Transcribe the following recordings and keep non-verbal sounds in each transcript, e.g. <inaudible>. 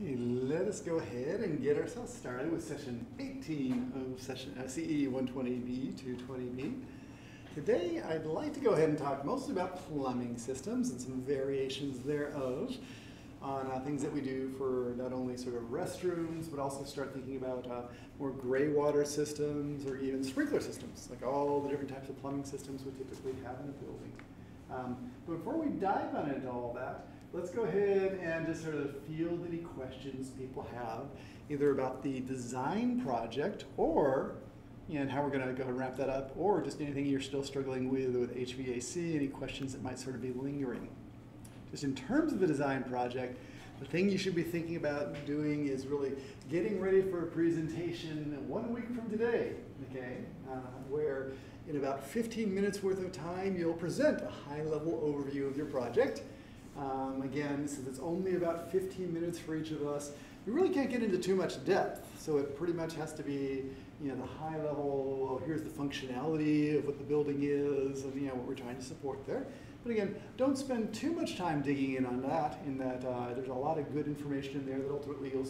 Let us go ahead and get ourselves started with session 18 of session uh, CE 120B to 20B. Today, I'd like to go ahead and talk mostly about plumbing systems and some variations thereof on uh, things that we do for not only sort of restrooms, but also start thinking about uh, more gray water systems or even sprinkler systems, like all the different types of plumbing systems we typically have in a building. Um, but before we dive on into all that, let's go ahead and just sort of field any questions people have, either about the design project or and how we're going to go and wrap that up, or just anything you're still struggling with with HVAC, any questions that might sort of be lingering. Just in terms of the design project, the thing you should be thinking about doing is really getting ready for a presentation one week from today, okay, uh, where in about 15 minutes worth of time, you'll present a high-level overview of your project. Um, again, since it's only about 15 minutes for each of us, we really can't get into too much depth. So it pretty much has to be, you know, the high level, well, here's the functionality of what the building is, and you know, what we're trying to support there. But again, don't spend too much time digging in on that, in that uh, there's a lot of good information in there that ultimately you'll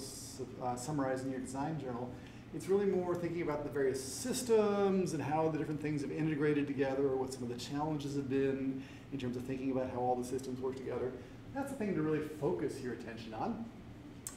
uh, summarize in your design journal. It's really more thinking about the various systems and how the different things have integrated together, what some of the challenges have been in terms of thinking about how all the systems work together. That's the thing to really focus your attention on.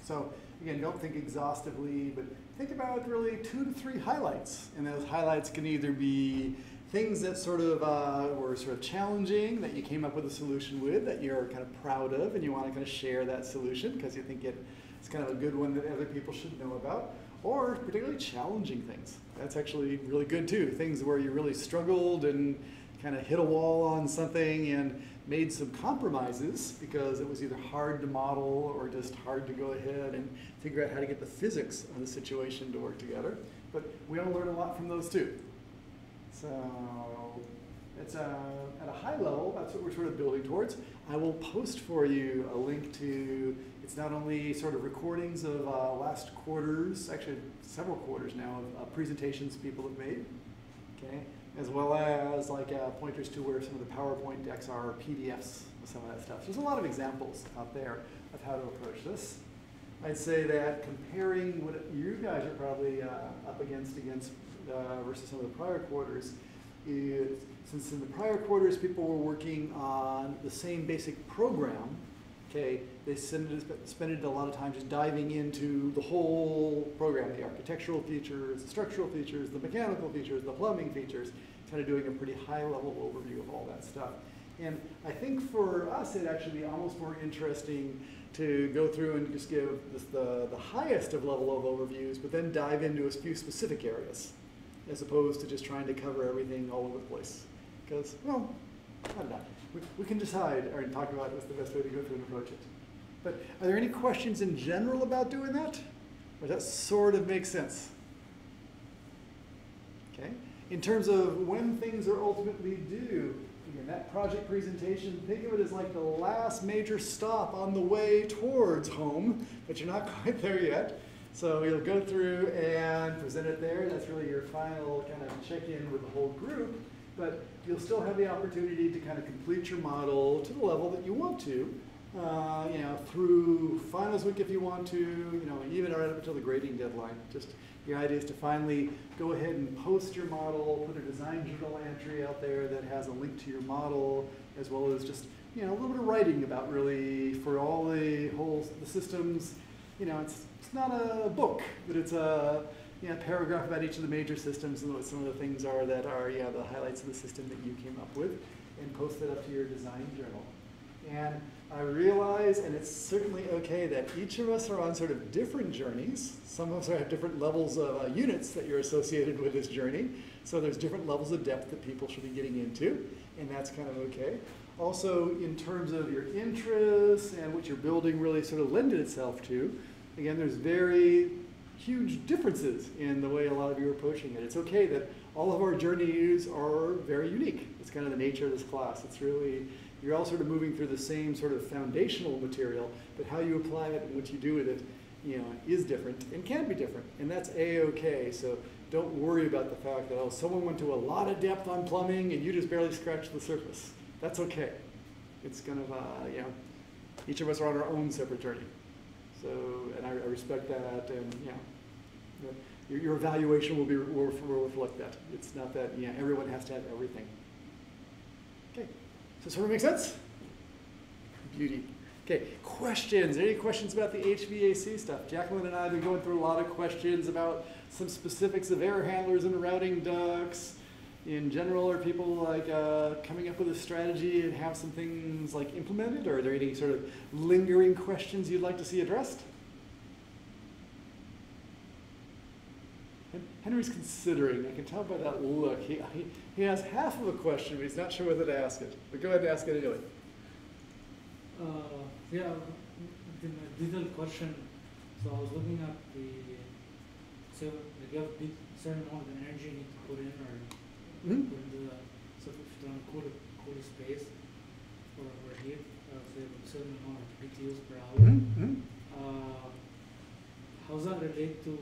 So again, don't think exhaustively, but think about really two to three highlights. And those highlights can either be things that sort of uh, were sort of challenging that you came up with a solution with that you're kind of proud of and you want to kind of share that solution because you think it's kind of a good one that other people should know about or particularly challenging things. That's actually really good too. Things where you really struggled and kind of hit a wall on something and made some compromises because it was either hard to model or just hard to go ahead and figure out how to get the physics of the situation to work together. But we all learn a lot from those too. So it's a, uh, at a high level, that's what we're sort of building towards. I will post for you a link to, it's not only sort of recordings of uh, last quarters, actually several quarters now, of uh, presentations people have made, okay, as well as like uh, pointers to where some of the PowerPoint decks are, PDFs, some of that stuff. So there's a lot of examples out there of how to approach this. I'd say that comparing what you guys are probably uh, up against against uh, versus some of the prior quarters is since in the prior quarters people were working on the same basic program, okay, they spent a lot of time just diving into the whole program, the architectural features, the structural features, the mechanical features, the plumbing features, kind of doing a pretty high level overview of all that stuff. And I think for us, it'd actually be almost more interesting to go through and just give this, the, the highest of level of overviews, but then dive into a few specific areas, as opposed to just trying to cover everything all over the place. Because, well, I don't know. We, can decide or talk about what's the best way to go through and approach it. But are there any questions in general about doing that? Or does that sort of make sense? Okay. In terms of when things are ultimately due, again, that project presentation, think of it as like the last major stop on the way towards home, but you're not <laughs> quite there yet. So you'll go through and present it there. That's really your final kind of check-in with the whole group. But you'll still have the opportunity to kind of complete your model to the level that you want to uh, you know, through finals week if you want to, you know, even right up until the grading deadline. Just the idea is to finally go ahead and post your model, put a design journal entry out there that has a link to your model, as well as just you know a little bit of writing about really for all the whole the systems. You know, it's it's not a book, but it's a know, paragraph about each of the major systems and what some of the things are that are yeah the highlights of the system that you came up with, and post it up to your design journal. And I realize, and it's certainly okay, that each of us are on sort of different journeys. Some of us have different levels of uh, units that you're associated with this journey. So there's different levels of depth that people should be getting into, and that's kind of okay. Also, in terms of your interests and what you're building really sort of lended itself to, again, there's very huge differences in the way a lot of you are approaching it. It's okay that all of our journeys are very unique. It's kind of the nature of this class. It's really you're all sort of moving through the same sort of foundational material, but how you apply it and what you do with it, you know, is different and can be different, and that's a-okay. So don't worry about the fact that oh, someone went to a lot of depth on plumbing and you just barely scratched the surface. That's okay. It's kind of uh, you know, each of us are on our own separate journey. So, and I, I respect that, and yeah, your, your evaluation will be will, will reflect that. It's not that yeah everyone has to have everything. Okay, so sort of make sense? Beauty. Okay, questions. Any questions about the HVAC stuff? Jacqueline and I have been going through a lot of questions about some specifics of air handlers and routing ducts. In general, are people like uh, coming up with a strategy and have some things like implemented, or are there any sort of lingering questions you'd like to see addressed? Henry's considering. I can tell by that look. He, he, he has half of a question, but he's not sure whether to ask it. But go ahead and ask it anyway. Uh, yeah, the detailed question. So I was looking at the so you have a certain amount of energy you need to put in or Mhm. put into the so if you cool cool space or, or heat, uh, so you have a certain amount of BTUs per hour. Mhm, mhm. Uh, how does that relate to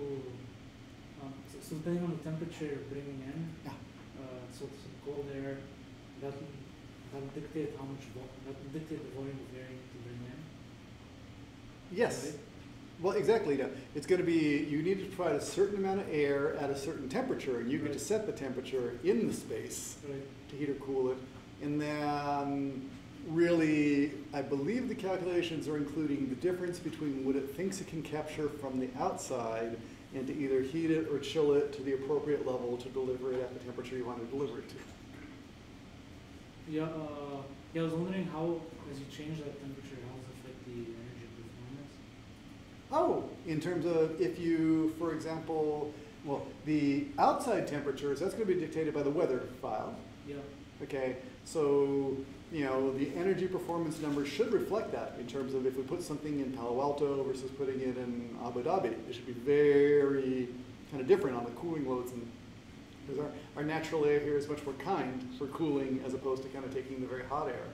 um, so, so depending on the temperature you're bringing in, Yeah. uh, so some cold air, that that dictate how much that dictate the volume of air you need to bring in. Yes. Right? Well, exactly. No. It's going to be, you need to provide a certain amount of air at a certain temperature, and you get to set the temperature in the space Right. to heat or cool it. And then, really, I believe the calculations are including the difference between what it thinks it can capture from the outside and to either heat it or chill it to the appropriate level to deliver it at the temperature you want to deliver it to. Yeah, uh, yeah, I was wondering how, as you change that temperature, how does it affect the energy performance? Oh, in terms of if you, for example, well, the outside temperatures, that's going to be dictated by the weather file. Yeah, Okay, so, you know, the energy performance numbers should reflect that in terms of if we put something in Palo Alto versus putting it in Abu Dhabi. It should be very kind of different on the cooling loads and because our, our natural air here is much more kind for cooling as opposed to kind of taking the very hot air.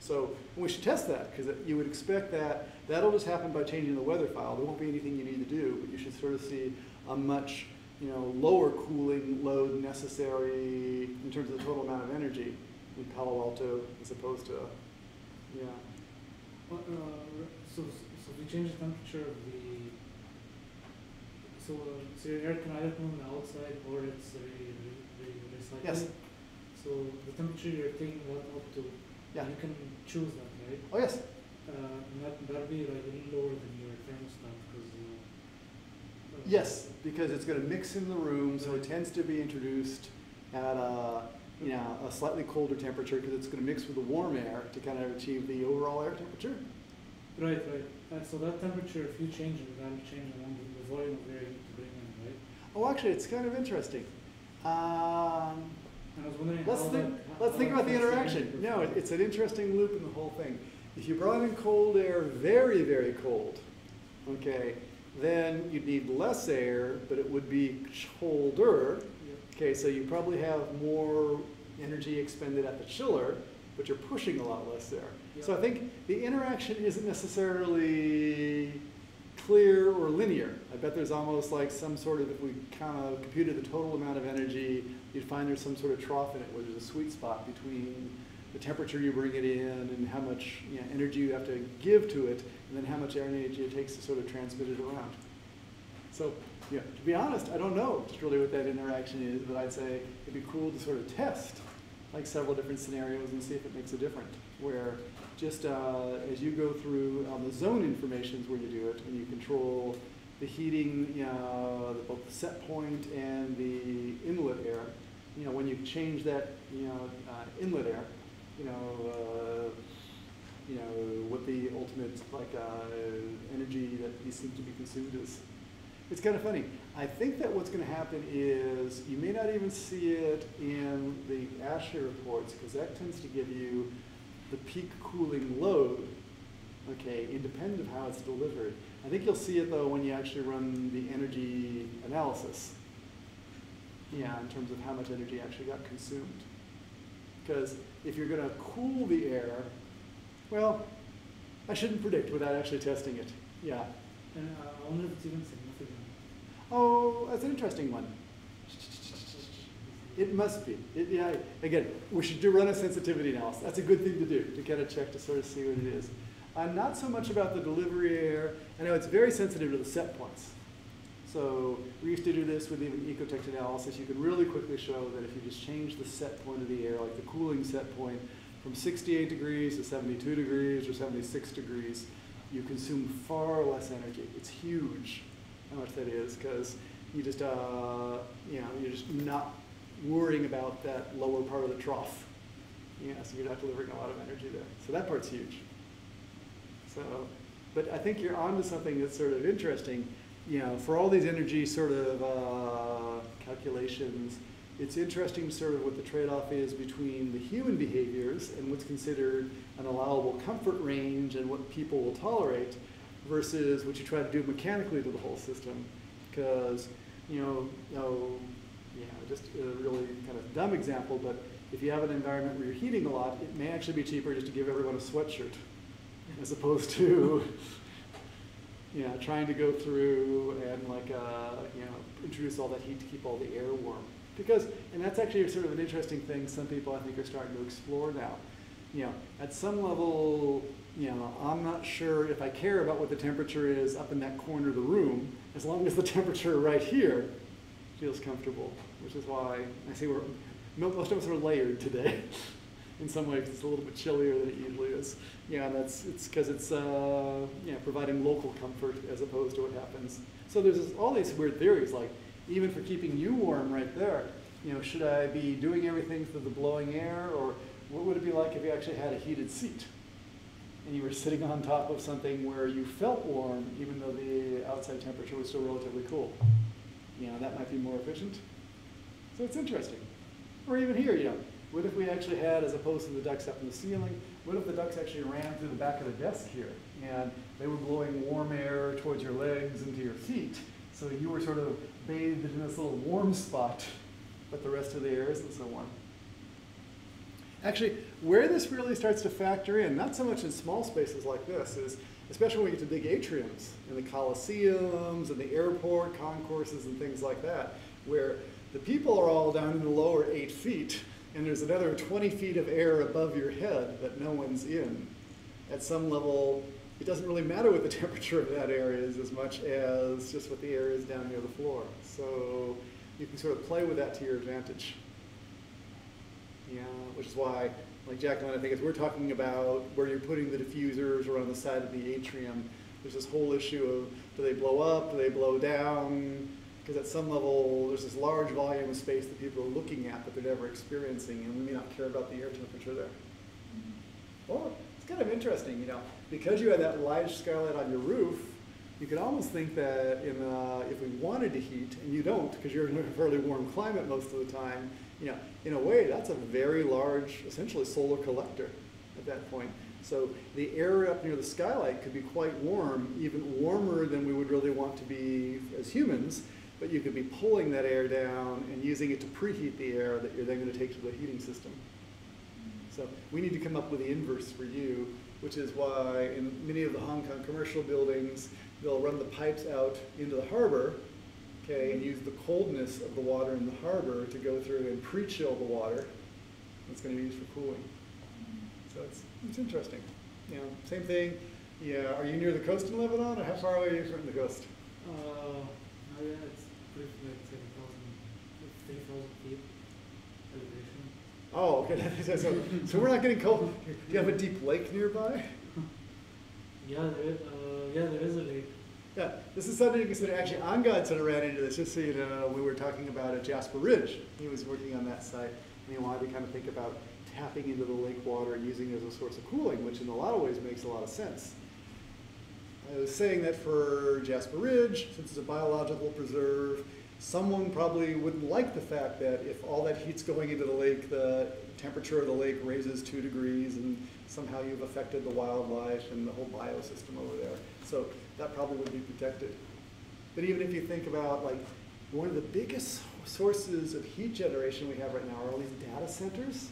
So we should test that because you would expect that that'll just happen by changing the weather file. There won't be anything you need to do, but you should sort of see a much you know lower cooling load necessary in terms of the total amount of energy in Palo Alto as opposed to yeah. Uh, so, so you change the temperature of the, so, uh, so your air can either come on the outside or it's re, re, re, recycled? Yes. So the temperature you're taking that up to, Yeah. you can choose that, right? Oh yes. Uh, that, that'd be like a little lower than your thermostat, because, uh. uh, Yes, because it's going to mix in the room, so it tends to be introduced at a, you know, a slightly colder temperature because it's going to mix with the warm air to kind of achieve the overall air temperature. Right, right. Uh, so that temperature, if you change it, that'll change the, the volume of air you need to bring in, right? Oh, actually, it's kind of interesting. Um, And I was wondering let's think, that. let's think about the interaction. No, it, it's an interesting loop in the whole thing. If you brought in cold air, very, very cold, okay, then you'd need less air, but it would be colder. Okay, so you probably have more energy expended at the chiller, but you're pushing a lot less there. So I think the interaction isn't necessarily clear or linear. I bet there's almost like some sort of, if we kind of computed the total amount of energy, you'd find there's some sort of trough in it where there's a sweet spot between the temperature you bring it in and how much you know, energy you have to give to it, and then how much energy it takes to sort of transmit it around. So, yeah, to be honest, I don't know just really what that interaction is, but I'd say it'd be cool to sort of test like several different scenarios and see if it makes a difference. Where just uh, as you go through on the zone informations where you do it, and you control the heating, both the set point and the inlet air, you know, when you change that, you know, uh, inlet air, you know, uh, you know, what the ultimate like uh, energy that these seem to be consumed is. It's kind of funny. I think that what's going to happen is you may not even see it in the ASHRAE reports because that tends to give you the peak cooling load, okay, independent of how it's delivered. I think you'll see it though when you actually run the energy analysis. Yeah, in terms of how much energy actually got consumed. Because if you're going to cool the air, well, I shouldn't predict without actually testing it. Yeah. And uh, I wonder if it's even. Oh, that's an interesting one. It must be. It, yeah, again, we should do run a sensitivity analysis. That's a good thing to do, to kind of check to sort of see what it is. I'm not so much about the delivery air. I know it's very sensitive to the set points. So we used to do this with even Ecotect analysis. You could really quickly show that if you just change the set point of the air, like the cooling set point, from 68 degrees to 72 degrees or 76 degrees, you consume far less energy. It's huge how much that is because you just, uh, you know, you're just not worrying about that lower part of the trough. Yeah, so you're not delivering a lot of energy there. So that part's huge. So, but I think you're onto something that's sort of interesting. You know, for all these energy sort of uh, calculations, it's interesting sort of what the trade-off is between the human behaviors and what's considered an allowable comfort range and what people will tolerate versus what you try to do mechanically to the whole system. Because, you know, know, yeah, just a really kind of dumb example, but if you have an environment where you're heating a lot, it may actually be cheaper just to give everyone a sweatshirt as opposed to <laughs> you know, trying to go through and like, uh, you know, introduce all that heat to keep all the air warm. Because, and that's actually sort of an interesting thing some people I think are starting to explore now. You know, at some level, you know, I'm not sure if I care about what the temperature is up in that corner of the room, as long as the <laughs> temperature right here feels comfortable, which is why I say we're, most of us are layered today. <laughs> in some ways, it's a little bit chillier than it usually is. Yeah, and that's, it's because it's, uh, you know, providing local comfort as opposed to what happens. So there's this, all these weird theories, like even for keeping you warm right there, you know, should I be doing everything through the blowing air, or what would it be like if you actually had a heated seat? And you were sitting on top of something where you felt warm even though the outside temperature was still relatively cool. You know, that might be more efficient. So it's interesting. Or even here, you know, what if we actually had, as opposed to the ducts up in the ceiling, what if the ducts actually ran through the back of the desk here and they were blowing warm air towards your legs and to your feet so you were sort of bathed in this little warm spot, but the rest of the air isn't so warm. Actually, where this really starts to factor in, not so much in small spaces like this, is especially when we get to big atriums and the coliseums and the airport concourses and things like that, where the people are all down in the lower eight feet and there's another 20 feet of air above your head that no one's in. At some level, it doesn't really matter what the <laughs> temperature of that air is as much as just what the air is down near the floor. So you can sort of play with that to your advantage. Yeah, which is why, like Jacqueline, I think as we're talking about where you're putting the diffusers or on the side of the atrium, there's this whole issue of do they blow up, do they blow down? Because at some level, there's this large volume of space that people are looking at but they're never experiencing, and we may not care about the air temperature there. Well, it's kind of interesting, you know, because you have that large skylight on your roof, you could almost think that in, uh, if we wanted to heat, and you don't because you're in a <laughs> fairly warm climate most of the time, you know, in a way, that's a very large, essentially solar collector at that point. So the air up near the skylight could be quite warm, even warmer than we would really want to be as humans, but you could be pulling that air down and using it to preheat the air that you're then going to take to the heating system. So we need to come up with the inverse for you, which is why in many of the Hong Kong commercial buildings, they'll run the pipes out into the harbor okay, and use the coldness of the water in the harbor to go through and pre-chill the water. That's going to be used for cooling. So it's, it's interesting. You know, same thing. Yeah, are you near the coast in Lebanon, or how far away are you from the coast? Uh, oh yeah, it's pretty like 7,000, 3,000 feet elevation. Oh, okay. <laughs> so, so we're not getting cold. Do you have a deep lake nearby? <laughs> Yeah, there is, uh, yeah, there is a lake. Yeah, this is something to consider. Actually, Angad sort of ran into this, just so you know, we were talking about at Jasper Ridge. He was working on that site, and he wanted to kind of think about tapping into the lake water and using it as a source of cooling, which in a lot of ways makes a lot of sense. I was saying that for Jasper Ridge, since it's a biological preserve, someone probably wouldn't like the fact that if all that heat's going into the lake, the temperature of the lake raises two degrees and somehow you've affected the wildlife and the whole biosystem over there. So that probably would be protected. But even if you think about like one of the biggest sources of heat generation we have right now are all these data centers.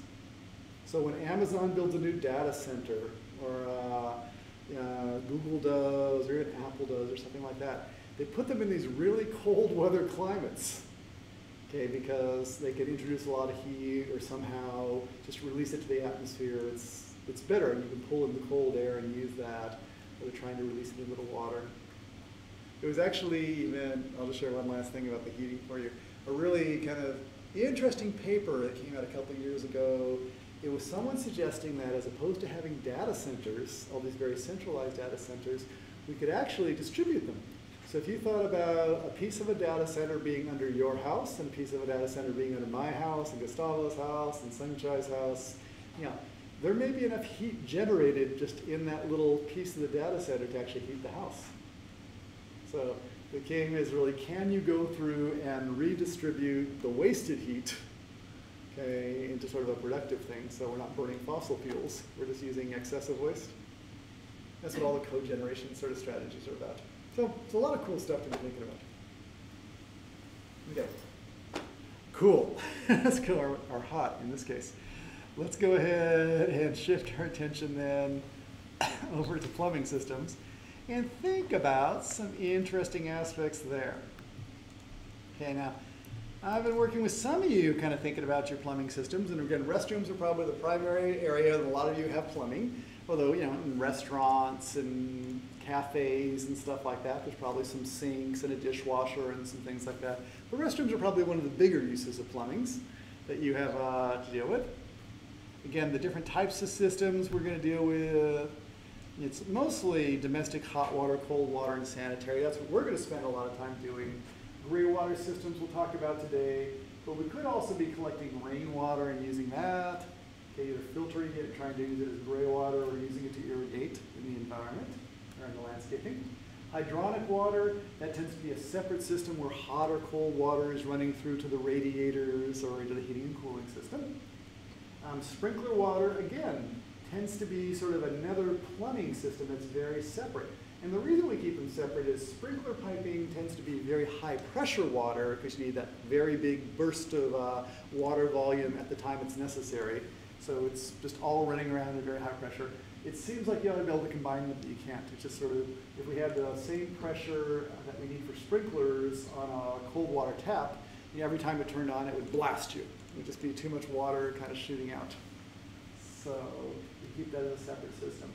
So when Amazon builds a new data center or uh, uh, Google does or even Apple does or something like that, they put them in these really cold weather climates. Okay, because they can introduce a lot of heat or somehow just release it to the atmosphere. It's it's bitter, and you can pull in the cold air and use that, they're trying to release it into the water. It was actually even, I'll just share one last thing about the heating for you, a really kind of interesting paper that came out a couple years ago. It was someone suggesting that as opposed to having data centers, all these very centralized data centers, we could actually distribute them. So if you thought about a piece of a data center being under your house and a piece of a data center being under my house and Gustavo's house and Sungchai's house, you know, there may be enough heat generated just in that little piece of the data center to actually heat the house. So the king is really, can you go through and redistribute the wasted heat okay, into sort of a productive thing so we're not burning fossil fuels, we're just using excessive waste? That's what all the cogeneration sort of strategies are about. So it's a lot of cool stuff to be thinking about. Okay. Cool. <laughs> Let's go hot in this case. Let's go ahead and shift our attention then <coughs> over to plumbing systems and think about some interesting aspects there. Okay, now I've been working with some of you kind of thinking about your plumbing systems, and again, restrooms are probably the primary area that a lot of you have plumbing. Although, you know, in restaurants and cafes and stuff like that, there's probably some sinks and a dishwasher and some things like that. But restrooms are probably one of the bigger uses of plumbings that you have uh, to deal with. Again, the different types of systems we're going to deal with. It's mostly domestic hot water, cold water, and sanitary. That's what we're going to spend a lot of time doing. Gray water systems we'll talk about today, but we could also be collecting rainwater and using that okay, either filtering it, trying to use it as gray water, or using it to irrigate in the environment or in the landscaping. Hydronic water, that tends to be a separate system where hot or cold water is running through to the radiators or into the heating and cooling system. Um, sprinkler water, again, tends to be sort of another plumbing system that's very separate. And the reason we keep them separate is sprinkler piping tends to be very high pressure water because you need that very big burst of uh, water volume at the time it's necessary. So it's just all running around at very high pressure. It seems like you ought to be able to combine them, but you can't. It's just sort of, if we had the same pressure that we need for sprinklers on a cold water tap, you know, every time it turned on, it would blast you. It would just be too much water kind of shooting out. So we keep that as a separate system.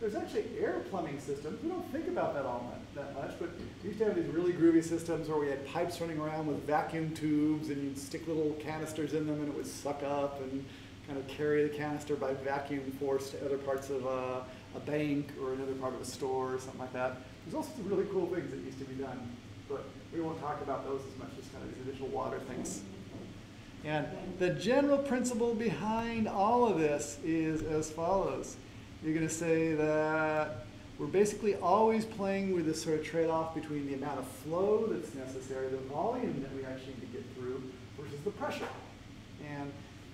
There's actually air plumbing systems. We don't think about that all that much, but we used to have these really groovy systems where we had pipes running around with vacuum tubes and you'd stick little canisters in them and it would suck up and kind of carry the canister by vacuum force to other parts of uh, a bank or another part of a store or something like that. There's also some really cool things that used to be done, but we won't talk about those as much as kind of these initial water things. And the general principle behind all of this is as follows. You're going to say that we're basically always playing with this sort of trade-off between the amount of flow that's necessary, the volume that we actually need to get through, versus the pressure. And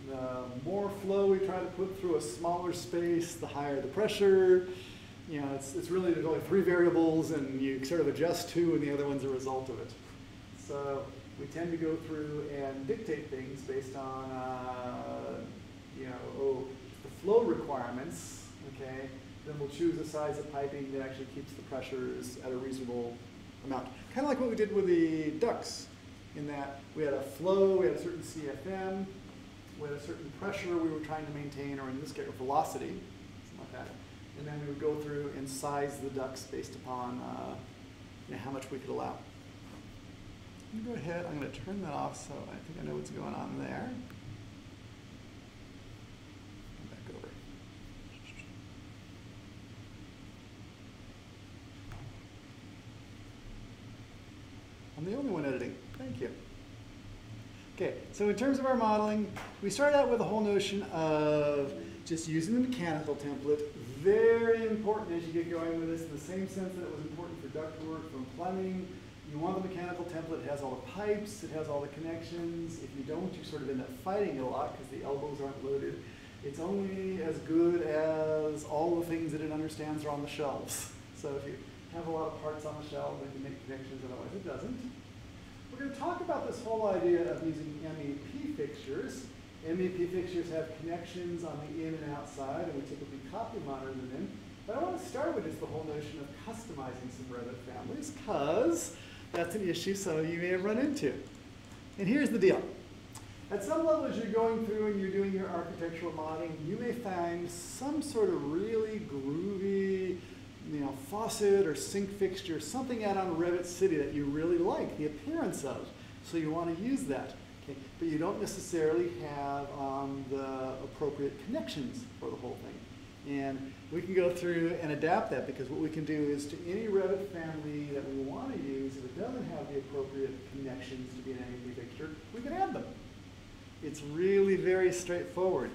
the more flow we try to put through a smaller space, the higher the pressure. You know, it's, it's really, there's only three variables and you sort of adjust two and the other one's a result of it. So we tend to go through and dictate things based on, uh, you know, oh, the flow requirements, okay, then we'll choose a size of piping that actually keeps the pressures at a reasonable amount. Kind of like what we did with the ducts, in that we had a flow, we had a certain CFM, we had a certain pressure we were trying to maintain, or in this case, a velocity, something like that. And then we would go through and size the ducts based upon uh, you know, how much we could allow. Go ahead, I'm going to turn that off so I think I know what's going on there. Back over. I'm the only one editing. Thank you. Okay, so in terms of our modeling, we started out with the whole notion of just using the mechanical template. Very important as you get going with this in the same sense that it was important for ductwork, from plumbing. You want the mechanical template, it has all the pipes, it has all the connections. If you don't, you sort of end up fighting it a lot because the elbows aren't loaded. It's only as good as all the things that it understands are on the shelves. So if you have a lot of parts on the shelf, then you make connections, otherwise it doesn't. We're going to talk about this whole idea of using MEP fixtures. MEP fixtures have connections on the in and outside, and we typically copy monitor them in. But I want to start with just the whole notion of customizing some Revit families, because that's an issue some of you may have run into. And here's the deal. At some level, as you're going through and you're doing your architectural modeling, you may find some sort of really groovy, you know, faucet or sink fixture, something out on Revit City that you really like the appearance of. So you want to use that. Okay? But you don't necessarily have um, the appropriate connections for the whole thing. And we can go through and adapt that because what we can do is to any Revit family that we want to use, if it doesn't have the appropriate connections to be an MEP fixture, we can add them. It's really very straightforward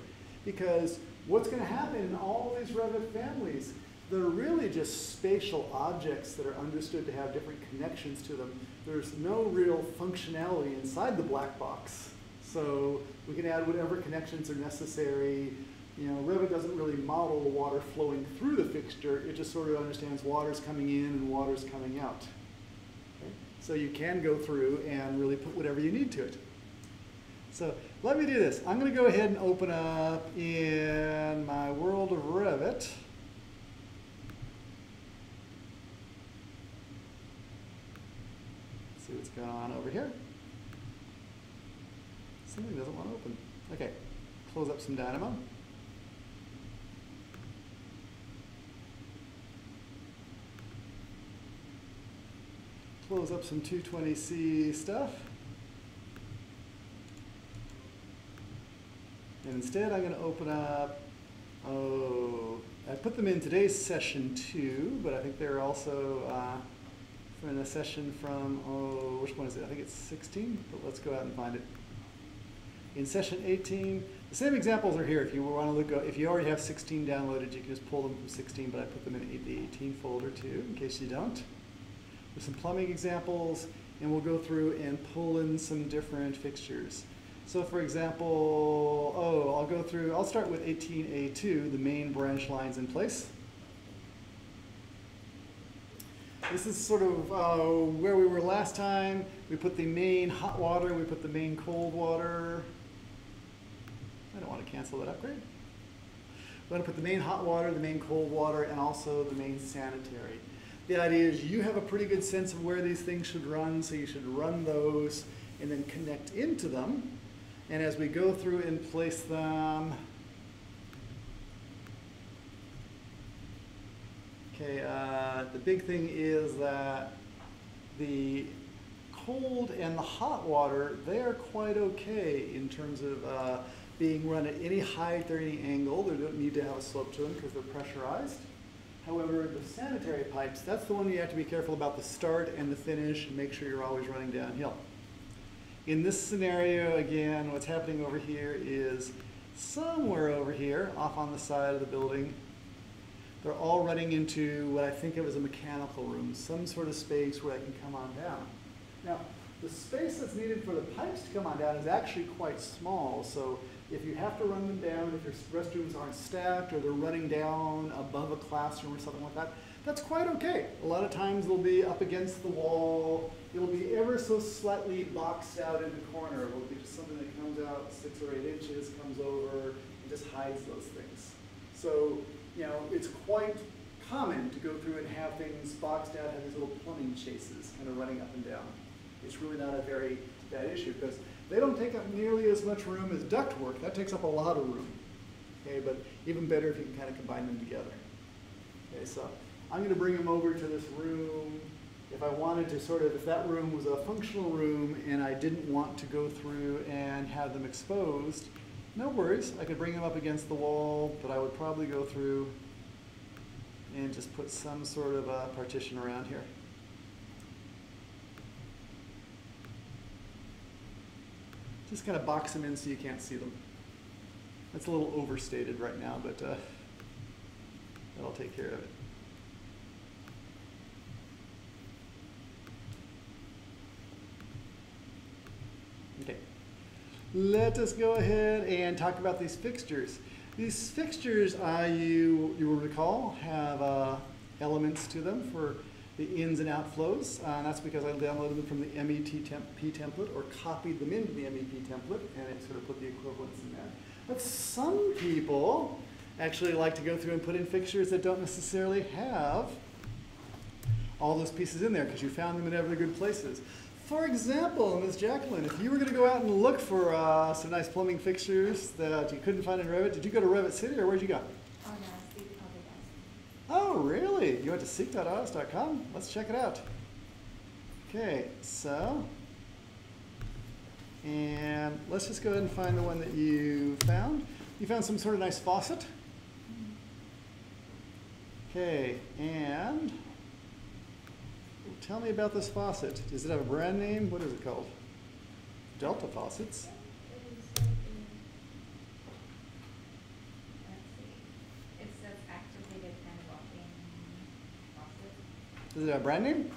because what's going to happen in all these Revit families, they're really just spatial objects that are understood to have different connections to them. There's no real functionality inside the black box. So we can add whatever connections are necessary. You know, Revit doesn't really model the water flowing through the fixture. It just sort of understands water's coming in and water's coming out. Okay? So you can go through and really put whatever you need to it. So let me do this. I'm going to go ahead and open up in my world of Revit. See what's going on over here. Something doesn't want to open. Okay, close up some Dynamo. Close up some 220C stuff. And instead, I'm going to open up, oh, I put them in today's session two, but I think they're also uh, in a session from, oh, which one is it? I think it's 16, but let's go out and find it. In session 18, the same examples are here. If you want to look, if you already have 16 downloaded, you can just pull them from 16, but I put them in the 18 folder too, in case you don't. Some plumbing examples, and we'll go through and pull in some different fixtures. So for example, oh, I'll go through, I'll start with 18A2, the main branch lines in place. This is sort of uh, where we were last time. We put the main hot water, we put the main cold water. I don't want to cancel that upgrade. We're going to put the main hot water, the main cold water, and also the main sanitary. The idea is you have a pretty good sense of where these things should run, so you should run those and then connect into them. And as we go through and place them, okay, uh, the big thing is that the cold and the hot water, they are quite okay in terms of uh, being run at any height or any angle. They don't need to have a slope to them because they're pressurized. However, the sanitary pipes, that's the one you have to be careful about the start and the finish and make sure you're always running downhill. In this scenario, again, what's happening over here is somewhere over here, off on the side of the building, they're all running into what I think of as a mechanical room, some sort of space where I can come on down. Now, the space that's needed for the pipes to come on down is actually quite small, so if you have to run them down, if your restrooms aren't stacked or they're running down above a classroom or something like that, that's quite okay. A lot of times they'll be up against the wall. It'll be ever so slightly boxed out in the corner. It'll be just something that comes out six or eight inches, comes over, and just hides those things. So, you know, it's quite common to go through and have things boxed out, have these little plumbing chases kind of running up and down. It's really not a very bad issue because they don't take up nearly as much room as ductwork. That takes up a lot of room. Okay, but even better if you can kind of combine them together. Okay, so I'm going to bring them over to this room. If I wanted to sort of, if that room was a functional room and I didn't want to go through and have them exposed, no worries. I could bring them up against the wall, but I would probably go through and just put some sort of a partition around here. Just kind of box them in so you can't see them. That's a little overstated right now, but uh, that'll take care of it. Okay. Let us go ahead and talk about these fixtures. These fixtures, uh, you, you will recall, have uh, elements to them for the ins and outflows. Uh, that's because I downloaded them from the MEP temp template or copied them into the MEP template and it sort of put the equivalents in there. But some people actually like to go through and put in fixtures that don't necessarily have all those pieces in there because you found them in other good places. For example, Ms. Jacqueline, if you were going to go out and look for uh, some nice plumbing fixtures that you couldn't find in Revit, did you go to Revit City or where'd you go? Oh, no, Steve probably does. Oh, really? You went to seek.autodesk.com? Let's check it out. Okay, so, and let's just go ahead and find the one that you found. You found some sort of nice faucet. Okay, and tell me about this faucet. Does it have a brand name? What is it called? Delta Faucets. It is like a- Let's see. It says activated hand washing Does it a brand name?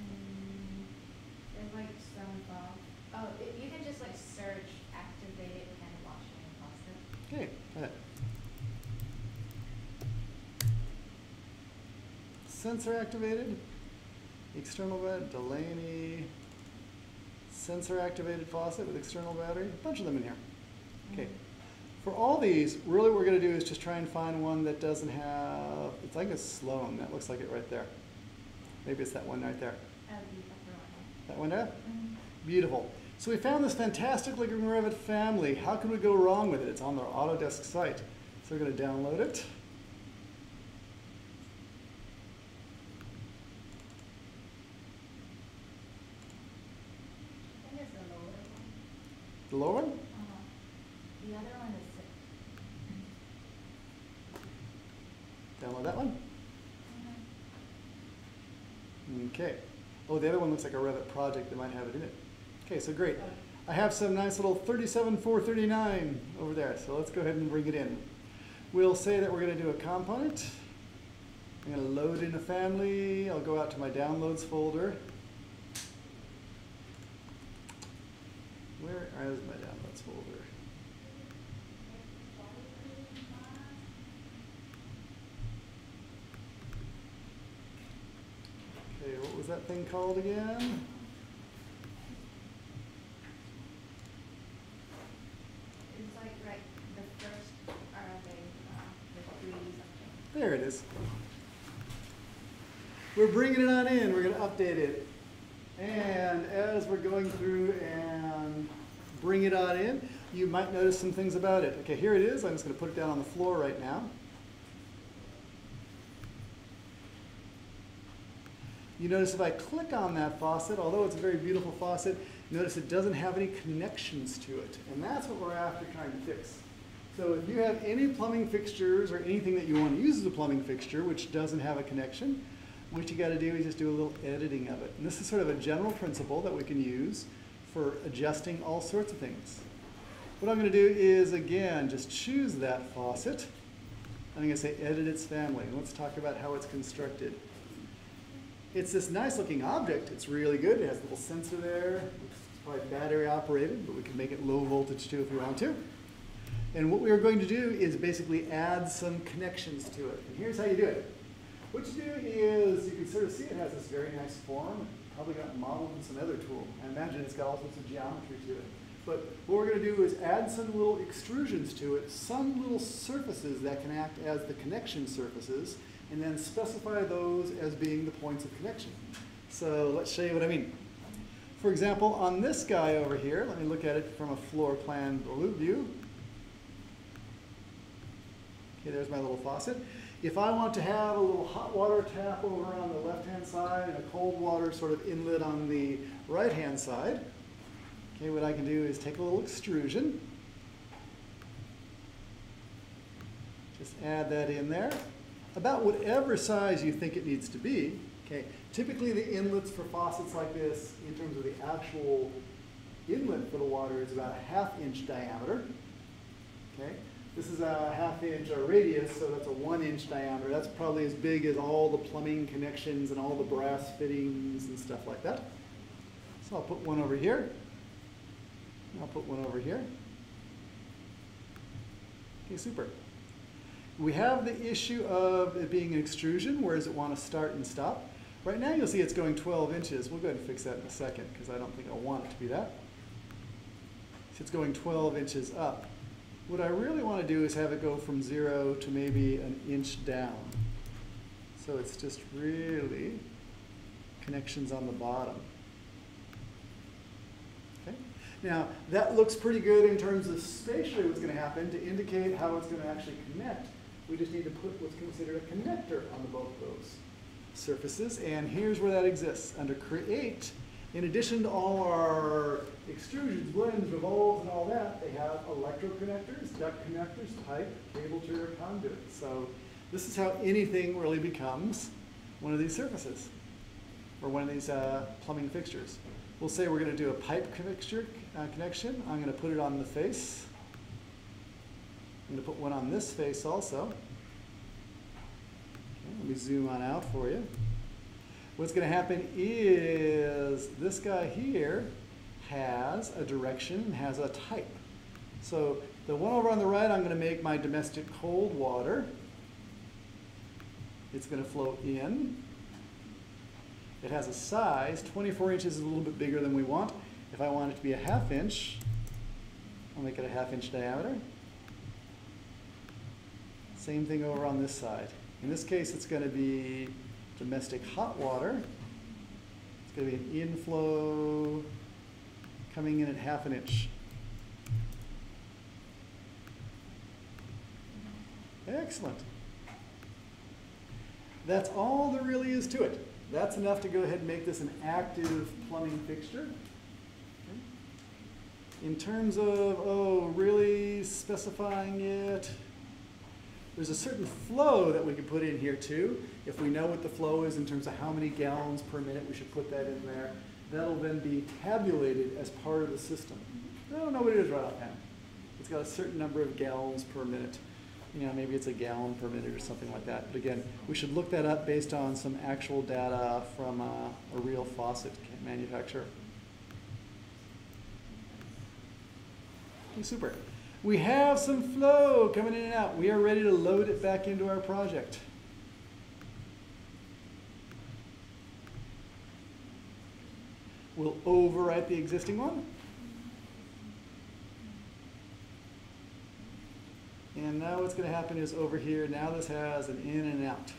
Mm, There's like some, oh, it- you can just like search activated hand washing faucet. Okay, go ahead. Sensor activated, external vent, Delaney, sensor activated faucet with external battery, a bunch of them in here. Okay. For all these, really what we're gonna do is just try and find one that doesn't have, it's like a Sloan, that looks like it right there. Maybe it's that one right there. Uh, the upper one. That one there? Mhm. Beautiful. So we found this fantastic looking Revit family. How can we go wrong with it? It's on their Autodesk site. So we're going to download it. I think it's the lower one. The lower one? Uh-huh. The other one is six. Download that one. Okay. Oh, the other one looks like a Revit project that might have it in it. Okay, so great. I have some nice little 37439 over there, so let's go ahead and bring it in. We'll say that we're going to do a component. I'm going to load in a family. I'll go out to my downloads folder. Where is my downloads folder? Okay, what was that thing called again? It's like right, the first the, uh, the. There it is. We're bringing it on in. We're going to update it. And as we're going through and bring it on in, you might notice some things about it. Okay, here it is. I'm just going to put it down on the floor right now. You notice if I click on that faucet, although it's a very beautiful faucet, notice it doesn't have any connections to it. And that's what we're after trying to fix. So if you have any plumbing fixtures or anything that you want to use as a plumbing fixture which doesn't have a connection, what you got to do is just do a little editing of it. And this is sort of a general principle that we can use for adjusting all sorts of things. What I'm going to do is, again, just choose that faucet. I'm going to say edit its family. Let's talk about how it's constructed. It's this nice looking object. It's really good. It has a little sensor there. It's probably battery operated, but we can make it low voltage too if we want to. And what we are going to do is basically add some connections to it. And here's how you do it. What you do is, you can sort of see it has this very nice form. Probably got modeled in some other tool. I imagine it's got all sorts of geometry to it. But what we're going to do is add some little extrusions to it, some little surfaces that can act as the connection surfaces, and then specify those as being the points of connection. So let's show you what I mean. For example, on this guy over here, let me look at it from a floor plan view. Okay, there's my little faucet. If I want to have a little hot water tap over on the left-hand side and a cold water sort of inlet on the right-hand side, okay, what I can do is take a little extrusion. Just add that in there. About whatever size you think it needs to be. Okay, typically the inlets for faucets like this, in terms of the actual inlet for the water, is about a half inch diameter. Okay, this is a half inch radius, so that's a one inch diameter. That's probably as big as all the plumbing connections and all the brass fittings and stuff like that. So I'll put one over here. I'll put one over here. Okay, super. We have the issue of it being an extrusion. Where does it want to start and stop? Right now you'll see it's going 12 inches. We'll go ahead and fix that in a second because I don't think I want it to be that. So it's going 12 inches up. What I really want to do is have it go from zero to maybe an inch down. So it's just really connections on the bottom. Okay. Now, that looks pretty good in terms of spatially what's going to happen to indicate how it's going to actually connect. We just need to put what's considered a connector on the both those surfaces. And here's where that exists. Under Create, in addition to all our extrusions, blends, revolves, and all that, they have electro connectors, duct connectors, pipe, cable to your conduit. So this is how anything really becomes one of these surfaces, or one of these uh, plumbing fixtures. We'll say we're going to do a pipe fixture uh, connection. I'm going to put it on the face. I'm going to put one on this face also. Okay, let me zoom on out for you. What's going to happen is this guy here has a direction has a type. So the one over on the right, I'm going to make my domestic cold water. It's going to flow in. It has a size, 24 inches is a little bit bigger than we want. If I want it to be a half inch, I'll make it a half inch diameter. Same thing over on this side. In this case, it's going to be domestic hot water. It's going to be an inflow coming in at half an inch. Excellent. That's all there really is to it. That's enough to go ahead and make this an active plumbing fixture. In terms of, oh, really specifying it, there's a certain flow that we can put in here too. If we know what the flow is in terms of how many gallons per minute, we should put that in there. That'll then be tabulated as part of the system. I don't know what it is right offhand. It's got a certain number of gallons per minute. You know, maybe it's a gallon per minute or something like that. But again, we should look that up based on some actual data from a, a real faucet manufacturer. Super. We have some flow coming in and out. We are ready to load it back into our project. We'll overwrite the existing one. And now what's going to happen is over here, now this has an in and out.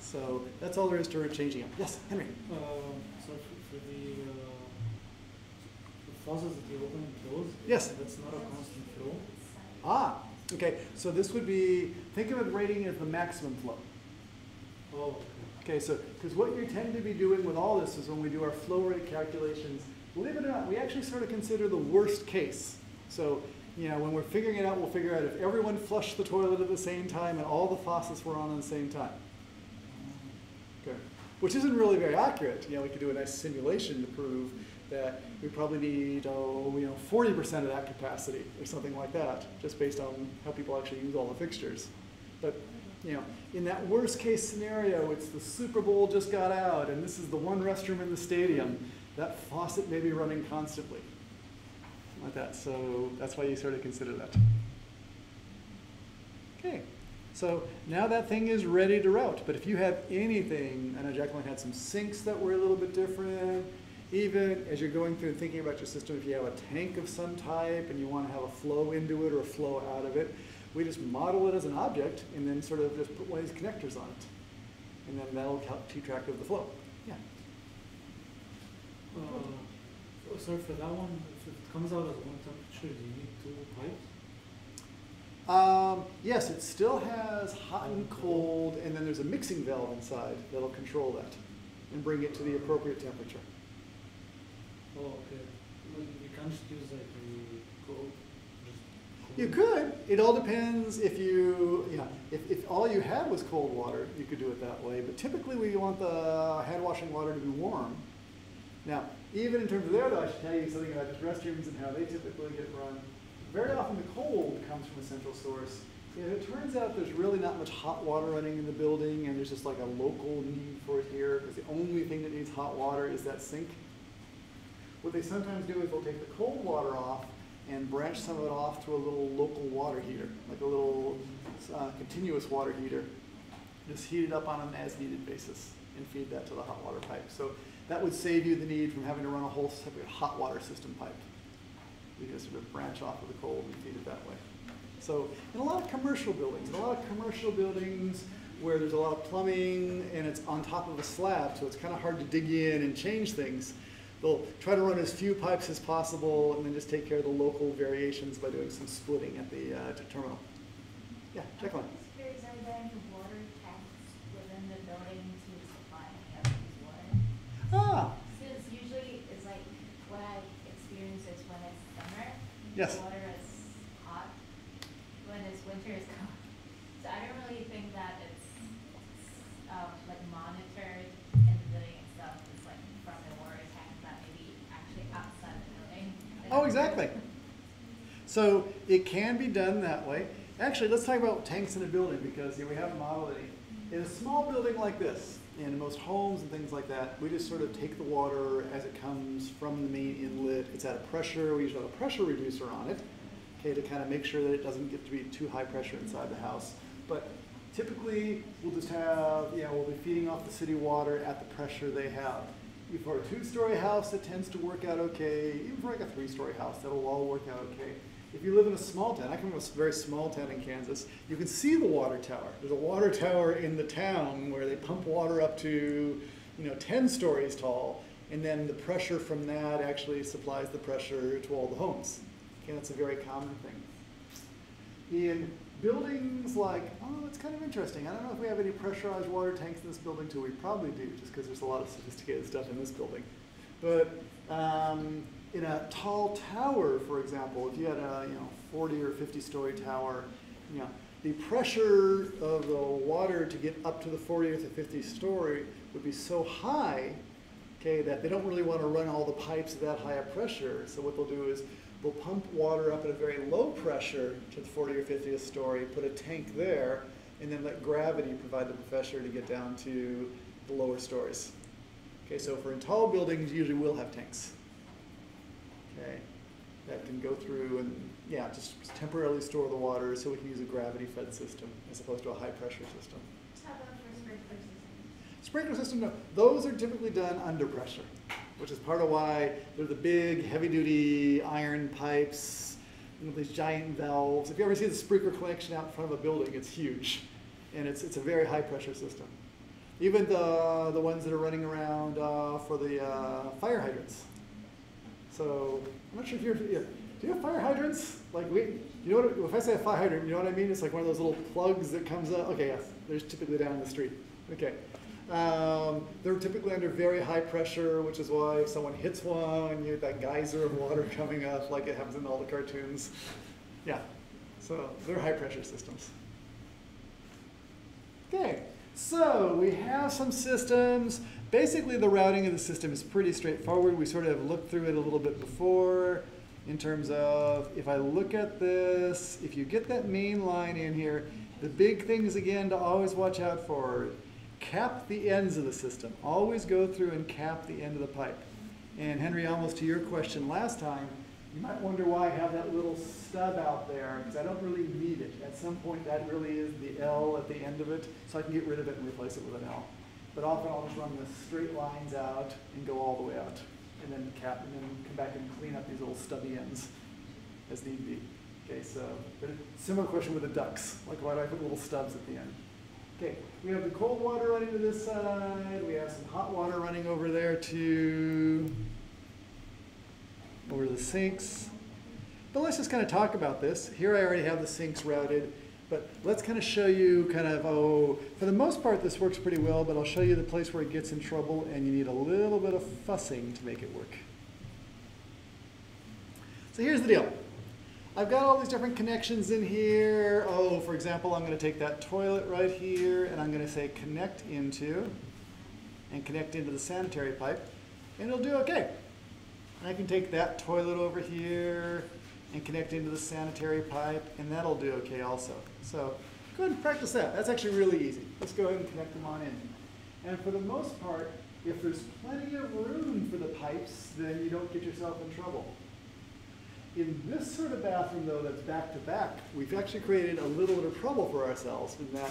So that's all there is to it changing it. Yes, Henry. Uh, so for, for the, uh, the faucets that you open and close. Yes. That's not a constant. Ah, okay. So this would be, think of it rating as the maximum flow. Oh, Okay, so, because what you tend to be doing with all this is when we do our flow rate calculations, believe it or not, we actually sort of consider the worst case. So, you know, when we're figuring it out, we'll figure out if everyone flushed the toilet at the same time and all the faucets were on at the same time. Okay. Which isn't really very accurate. You know, we could do a nice simulation to prove that we probably need, oh, you know, 40% of that capacity or something like that, just based on how people actually use all the fixtures. But you know, in that worst case scenario, it's the Super Bowl just got out and this is the one restroom in the stadium, that faucet may be running constantly. Like that. So that's why you sort of consider that. Okay. So now that thing is ready to route. But if you have anything, I know Jacqueline had some sinks that were a little bit different. Even as you're going through and thinking about your system, if you have a tank of some type and you want to have a flow into it or a flow out of it, we just model it as an object and then sort of just put one of these connectors on it. And then that'll help keep track of the flow. Yeah. Uh, oh, sorry, for that one, if it comes out as one temperature, do you need two pipes? Um, yes, it still has hot and cold, and then there's a mixing valve inside that'll control that and bring it to the appropriate temperature. Oh, you could. It all depends if you, yeah, if, if all you had was cold water, you could do it that way. But typically we want the hand washing water to be warm. Now, even in terms of there, though, I should tell you something about restrooms and how they typically get run. Very often the cold comes from a central source. And it turns out there's really not much hot water running in the building, and there's just like a local need for it here, because the only thing that needs hot water is that sink. What they sometimes do is they'll take the cold water off and branch some of it off to a little local water heater, like a little uh, continuous water heater. Just heat it up on an as-needed basis and feed that to the hot water pipe. So that would save you the need from having to run a whole separate hot water system pipe. You just sort of branch off of the cold and feed it that way. So in a lot of commercial buildings, in a lot of commercial buildings where there's a lot of plumbing and it's on top of a slab, so it's kind of hard to dig in and change things. They'll try to run as few pipes as possible and then just take care of the local variations by doing some splitting at the uh, terminal. Yeah, Jacqueline. Is there, is there then water tanks within the building to supply any of these water? Ah, Since usually it's like, what I experience is when it's summer, Yes. water is hot, when it's winter it's cold. So I don't really think that it's, um, like monitored in the building itself, it's like from the water tank that maybe actually outside the exactly. So it can be done that way. Actually, let's talk about tanks in a building because we have a model in a small building like this, in most homes and things like that, we just sort of take the water as it comes from the main inlet. It's at a pressure. We usually have a pressure reducer on it, okay, to kind of make sure that it doesn't get to be too high pressure inside the house. But typically, we'll just have, yeah, we'll be feeding off the city water at the pressure they have. For a two-story house, it tends to work out okay. Even for like a three-story house, that'll all work out okay. If you live in a small town, I come from a very small town in Kansas, you can see the water tower. There's a water tower in the town where they pump water up to, you know, 10 stories tall, and then the pressure from that actually supplies the pressure to all the homes. Okay, that's a very common thing. In buildings like, oh, it's kind of interesting. I don't know if we have any pressurized water tanks in this building too. We probably do, just because there's a lot of sophisticated stuff in this building. But um, in a tall tower, for example, if you had a you know 40 or 50 story tower, you know the pressure of the water to get up to the 40 or the 50 story would be so high, okay, that they don't really want to run all the pipes at that high a pressure. So what they'll do is they'll pump water up at a very low pressure to the 40 or 50th story, put a tank there, and then let gravity provide the pressure to get down to the lower stories. Okay, so for in tall buildings, usually we'll have tanks. Okay, that can go through and yeah, just temporarily store the water so we can use a gravity-fed system as opposed to a high-pressure system. How about for sprinkler systems? Sprinkler system, no, those are typically done under pressure, which is part of why they're the big, heavy-duty iron pipes with these giant valves. If you ever see the sprinkler connection out in front of a building, it's huge, and it's it's a very high-pressure system. Even the the ones that are running around uh, for the uh, fire hydrants. So I'm not sure if you're. Yeah. Do you have fire hydrants? Like we, you know what? If I say a fire hydrant, you know what I mean? It's like one of those little plugs that comes up. Okay, yes. There's typically down the street. Okay. Um, they're typically under very high pressure, which is why if someone hits one, you get that geyser of water <laughs> coming up, like it happens in all the cartoons. Yeah. So they're high pressure systems. Okay. So we have some systems. Basically, the routing of the system is pretty straightforward. We sort of looked through it a little bit before in terms of if I look at this, if you get that main line in here, the big things again to always watch out for, cap the ends of the system. Always go through and cap the end of the pipe. And Henry, almost to your question last time, you might wonder why I have that little stub out there, because I don't really need it. At some point, that really is the L at the end of it, so I can get rid of it and replace it with an L. But often I'll just run the straight lines out and go all the way out, and then cap, and then come back and clean up these little stubby ends as need be. Okay, so, but similar question with the ducts, like why do I put little stubs at the end? Okay, we have the cold water running to this side, we have some hot water running over there to over the sinks. But let's just kind of talk about this. Here I already have the sinks routed, but let's kind of show you kind of, oh, for the most part this works pretty well, but I'll show you the place where it gets in trouble and you need a little bit of fussing to make it work. So here's the deal. I've got all these different connections in here. Oh, for example, I'm going to take that toilet right here and I'm going to say connect into and connect into the sanitary pipe and it'll do okay. And I can take that toilet over here and connect into the sanitary pipe and that'll do okay also. So go ahead and practice that. That's actually really easy. Let's go ahead and connect them on in. And for the most part, if there's plenty of room for the pipes, then you don't get yourself in trouble. In this sort of bathroom, though, that's back to back, we've actually created a little bit of trouble for ourselves in that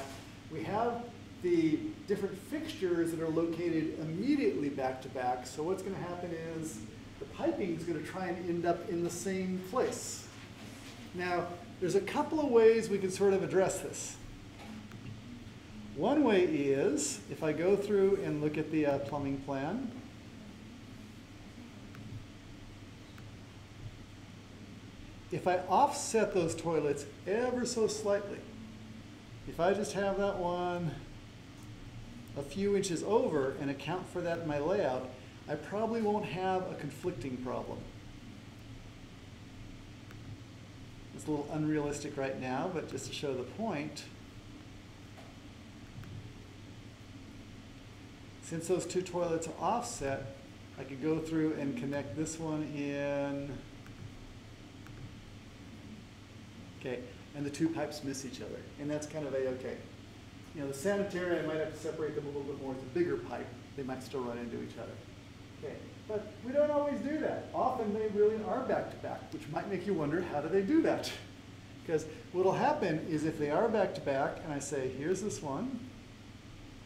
we have the different fixtures that are located immediately back to back. So what's going to happen is the piping is going to try and end up in the same place. Now, there's a couple of ways we can sort of address this. One way is if I go through and look at the uh, plumbing plan. If I offset those toilets ever so slightly, if I just have that one a few inches over and account for that in my layout, I probably won't have a conflicting problem. It's a little unrealistic right now, but just to show the point, since those two toilets are offset, I could go through and connect this one in. Okay, and the two pipes miss each other, and that's kind of a-okay. You know, the sanitary, I might have to separate them a little bit more. It's a bigger pipe. They might still run into each other. Okay, but we don't always do that. Often they really are back to back, which might make you wonder, how do they do that? <laughs> Because what'll happen is if they are back to back, and I say, here's this one,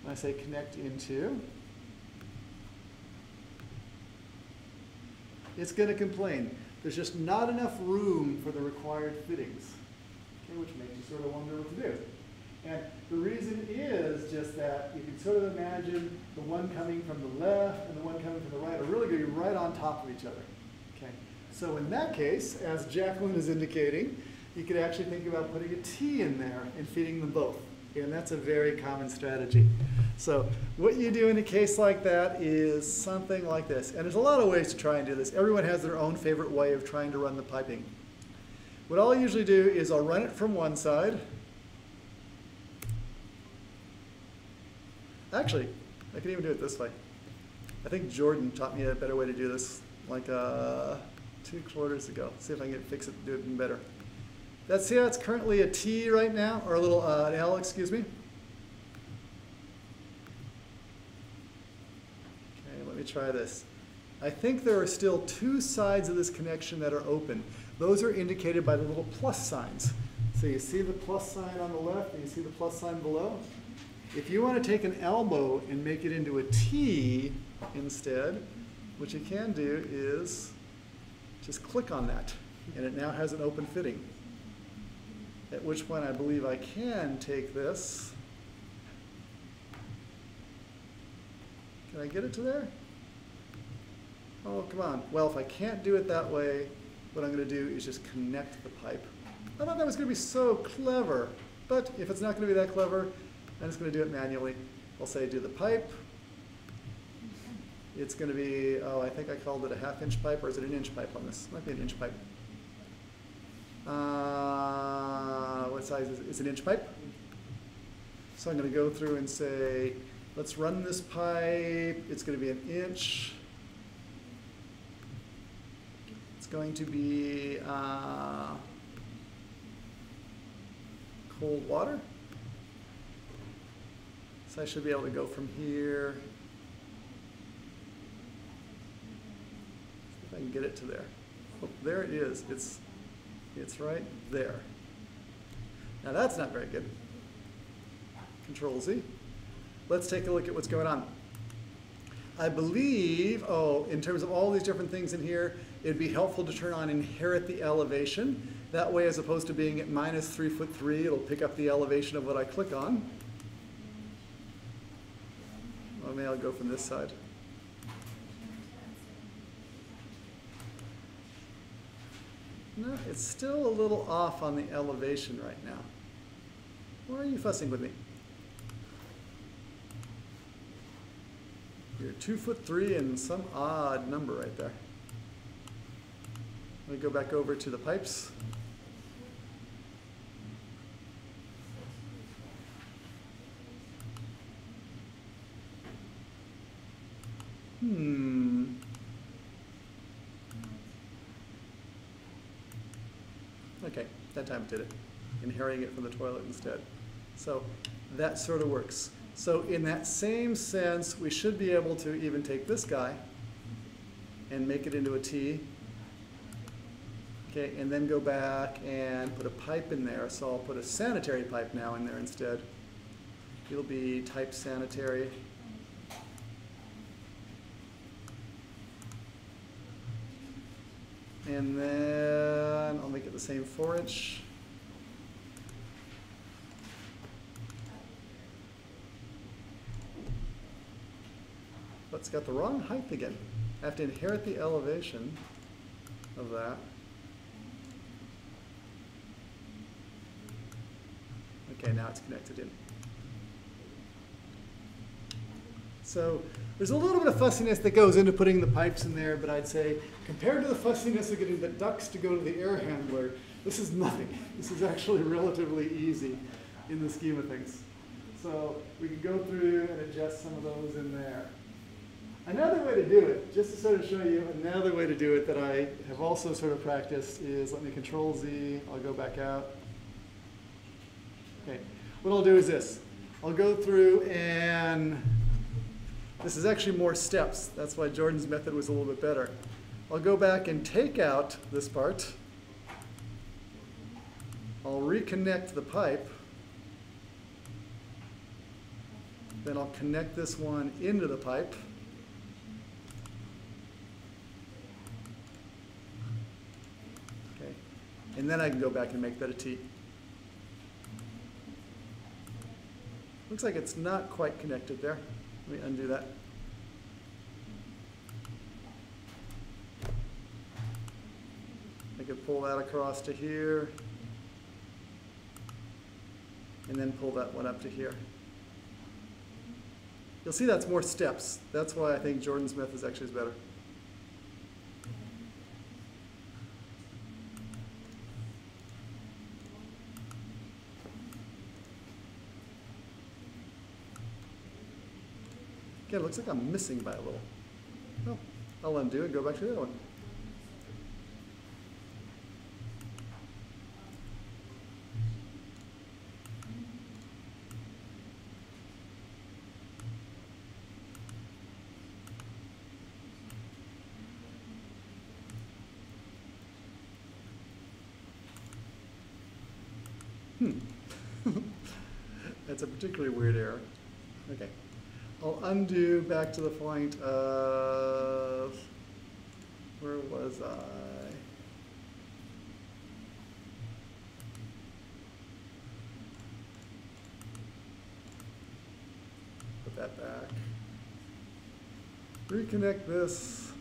and I say connect into, it's going to complain. There's just not enough room for the required fittings, which makes you sort of wonder what to do. And the reason is just that you can sort of imagine the one coming from the left and the one coming from the right are really going to be right on top of each other. Okay. So in that case, as Jacqueline is indicating, you could actually think about putting a T in there and feeding them both. And that's a very common strategy. So what you do in a case like that is something like this. And there's a lot of ways to try and do this. Everyone has their own favorite way of trying to run the piping. What I'll usually do is I'll run it from one side, Actually, I can even do it this way. I think Jordan taught me a better way to do this like uh, two quarters ago. See if I can fix it, do it even better. That's, see how it's currently a T right now, or a little uh, L, excuse me? Okay, let me try this. I think there are still two sides of this connection that are open. Those are indicated by the little plus signs. So you see the plus sign on the left and you see the plus sign below? If you want to take an elbow and make it into a T instead, what you can do is just click on that, and it now has an open fitting. At which point I believe I can take this. Can I get it to there? Oh, come on. Well, if I can't do it that way, what I'm going to do is just connect the pipe. I thought that was going to be so clever, but if it's not going to be that clever, I'm just going to do it manually. I'll say do the pipe. It's going to be, oh, I think I called it a half inch pipe, or is it an inch pipe on this? Might be an inch pipe. Uh, what size is it? It's an inch pipe. So I'm going to go through and say, let's run this pipe. It's going to be an inch. It's going to be uh, cold water. So I should be able to go from here. See if I can get it to there. Oh, there it is. It's, it's right there. Now that's not very good. Control Z. Let's take a look at what's going on. I believe, oh, in terms of all these different things in here, it'd be helpful to turn on inherit the elevation. That way, as opposed to being at minus three foot three, it'll pick up the elevation of what I click on. Well, maybe I'll go from this side. No, it's still a little off on the elevation right now. Why are you fussing with me? You're two foot three and some odd number right there. Let me go back over to the pipes. Hmm. Okay, that time it did it. Inheriting it from the toilet instead. So that sort of works. So in that same sense, we should be able to even take this guy and make it into a T. Okay, and then go back and put a pipe in there. So I'll put a sanitary pipe now in there instead. It'll be type sanitary. And then I'll make it the same 4 inch. But it's got the wrong height again. I have to inherit the elevation of that. Okay, now it's connected in. So there's a little bit of fussiness that goes into putting the pipes in there, but I'd say compared to the fussiness of getting the ducts to go to the air handler, this is nothing. <laughs> This is actually relatively easy in the scheme of things. So we can go through and adjust some of those in there. Another way to do it, just to sort of show you another way to do it that I have also sort of practiced is let me control Z, I'll go back out. Okay, what I'll do is this. I'll go through and this is actually more steps. That's why Jordan's method was a little bit better. I'll go back and take out this part. I'll reconnect the pipe. Then I'll connect this one into the pipe. Okay. And then I can go back and make that a T. Looks like it's not quite connected there. Let me undo that. I could pull that across to here. And then pull that one up to here. You'll see that's more steps. That's why I think Jordan's method is actually is better. Again, it looks like I'm missing by a little. Well, I'll undo it and go back to the other one. Hmm. <laughs> That's a particularly weird error. Okay. I'll undo back to the point of, where was I? Put that back. Reconnect this.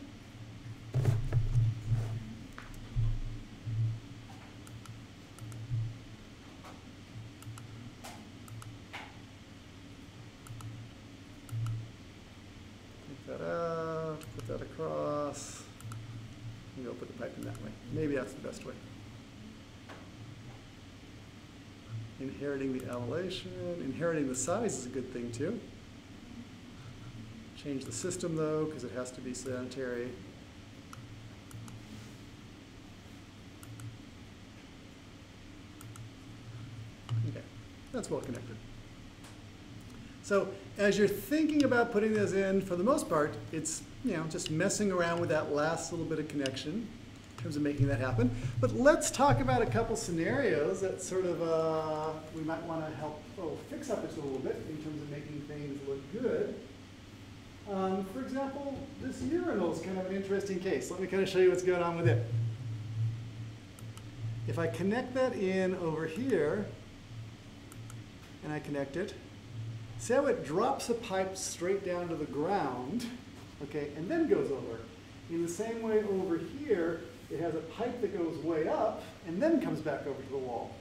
Take that out, put that across, and go put the pipe in that way. Maybe that's the best way. Inheriting the size is a good thing too. Change the system though, because it has to be sanitary. Okay, that's well connected. So as you're thinking about putting this in, for the most part, it's you know just messing around with that last little bit of connection terms of making that happen. But let's talk about a couple scenarios that sort of uh, we might want to help oh, fix up a little bit in terms of making things look good. Um, for example, this urinal is kind of an interesting case. Let me kind of show you what's going on with it. If I connect that in over here, and I connect it, See how it drops a pipe straight down to the ground, okay, and then goes over. In the same way over here, it has a pipe that goes way up and then comes back over to the wall.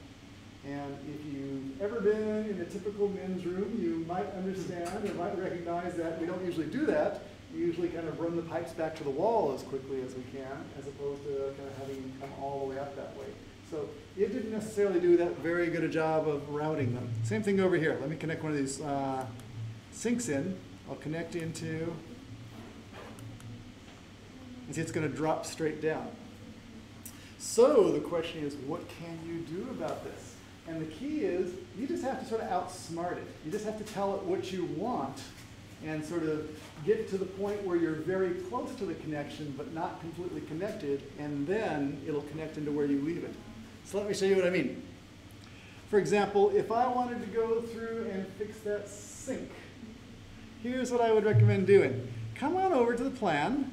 And if you've ever been in a typical men's room, you might understand or might recognize that we don't usually do that. We usually kind of run the pipes back to the wall as quickly as we can, as opposed to kind of having them come all the way up that way. So it didn't necessarily do that very good a job of routing them. Same thing over here. Let me connect one of these uh, sinks in. I'll connect into, and see it's going to drop straight down. So the question is, what can you do about this? And the key is, you just have to sort of outsmart it. You just have to tell it what you want and sort of get to the point where you're very close to the connection but not completely connected, and then it'll connect into where you leave it. So let me show you what I mean. For example, if I wanted to go through and fix that sink, here's what I would recommend doing. Come on over to the plan.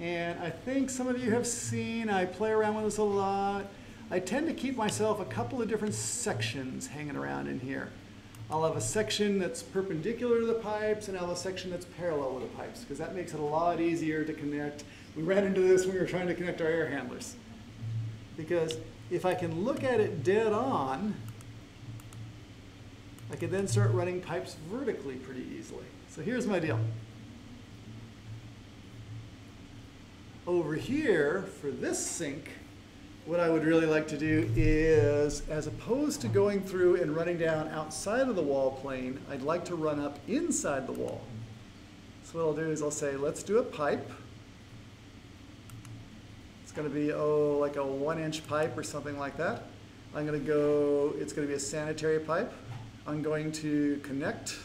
And I think some of you have seen, I play around with this a lot. I tend to keep myself a couple of different sections hanging around in here. I'll have a section that's perpendicular to the pipes and I'll have a section that's parallel with the pipes because that makes it a lot easier to connect. We ran into this when we were trying to connect our air handlers. Because if I can look at it dead on, I can then start running pipes vertically pretty easily. So here's my deal. Over here, for this sink, what I would really like to do is, as opposed to going through and running down outside of the wall plane, I'd like to run up inside the wall. So what I'll do is I'll say, let's do a pipe. It's going to be, oh, like a one inch pipe or something like that. I'm going to go, it's going to be a sanitary pipe. I'm going to connect.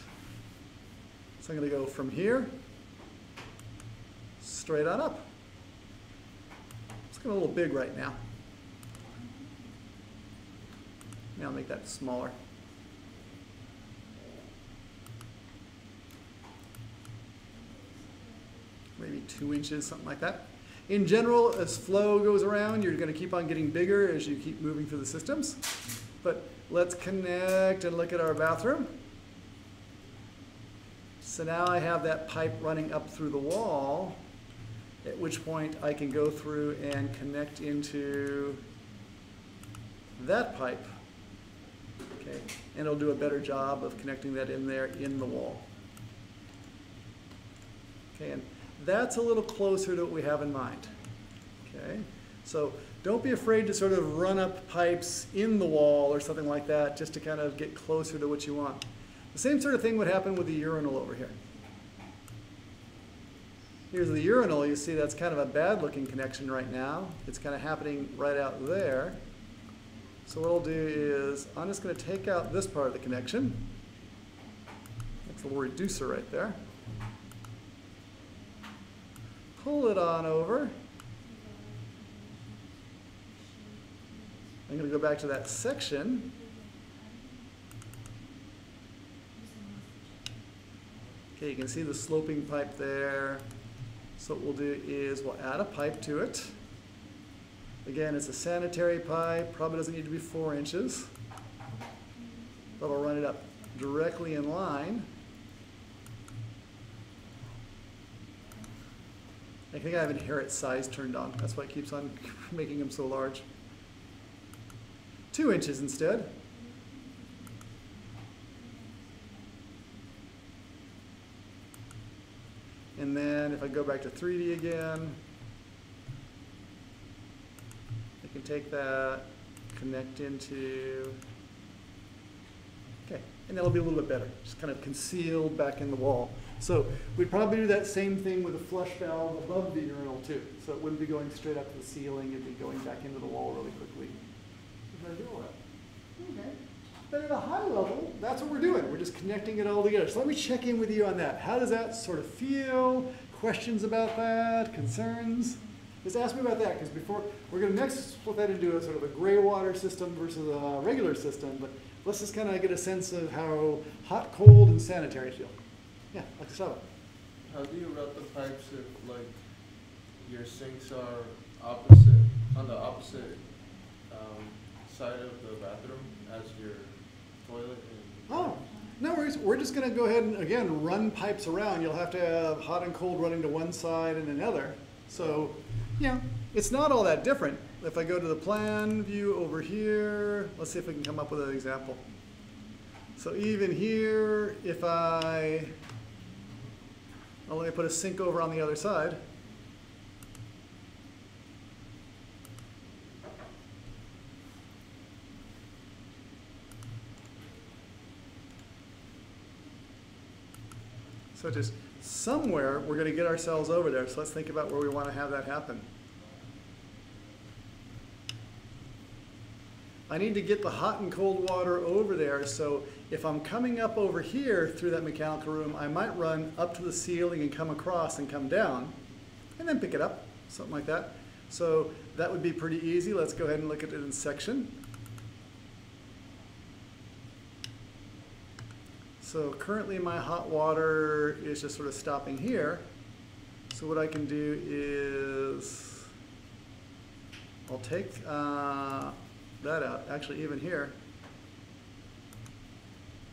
So I'm going to go from here straight on up. A little big right now. Now make that smaller. Maybe two inches, something like that. In general, as flow goes around, you're going to keep on getting bigger as you keep moving through the systems. But let's connect and look at our bathroom. So now I have that pipe running up through the wall, at which point I can go through and connect into that pipe. Okay, and it'll do a better job of connecting that in there in the wall. Okay, and that's a little closer to what we have in mind. Okay, so don't be afraid to sort of run up pipes in the wall or something like that just to kind of get closer to what you want. The same sort of thing would happen with the urinal over here. Here's the urinal. You see that's kind of a bad looking connection right now. It's kind of happening right out there. So what I'll do is I'm just going to take out this part of the connection. That's a little reducer right there. Pull it on over. I'm going to go back to that section. Okay, you can see the sloping pipe there. So what we'll do is we'll add a pipe to it. Again, it's a sanitary pipe, probably doesn't need to be four inches. But I'll run it up directly in line. I think I have inherit size turned on. That's why it keeps on <laughs> making them so large. Two inches instead. And then if I go back to 3D again, I can take that, connect into, okay, and that'll be a little bit better, just kind of concealed back in the wall. So we'd probably do that same thing with a flush valve above the urinal too. So it wouldn't be going straight up to the ceiling, it'd be going back into the wall really quickly. Okay. But at a high level, that's what we're doing. We're just connecting it all together. So let me check in with you on that. How does that sort of feel? Questions about that? Concerns? Just ask me about that because before we're going to next split that into a sort of a gray water system versus a regular system. But let's just kind of get a sense of how hot, cold, and sanitary feel. Yeah, like so. How do you route the pipes if like your sinks are opposite on the opposite um, side of the bathroom as your toilet? Oh, no worries. We're just going to go ahead and again run pipes around. You'll have to have hot and cold running to one side and another. So, yeah, it's not all that different. If I go to the plan view over here, let's see if we can come up with an example. So even here, if I, well, let me put a sink over on the other side. So just somewhere, we're going to get ourselves over there. So let's think about where we want to have that happen. I need to get the hot and cold water over there. So if I'm coming up over here through that mechanical room, I might run up to the ceiling and come across and come down and then pick it up, something like that. So that would be pretty easy. Let's go ahead and look at it in section. So currently my hot water is just sort of stopping here. So what I can do is, I'll take uh, that out, actually even here.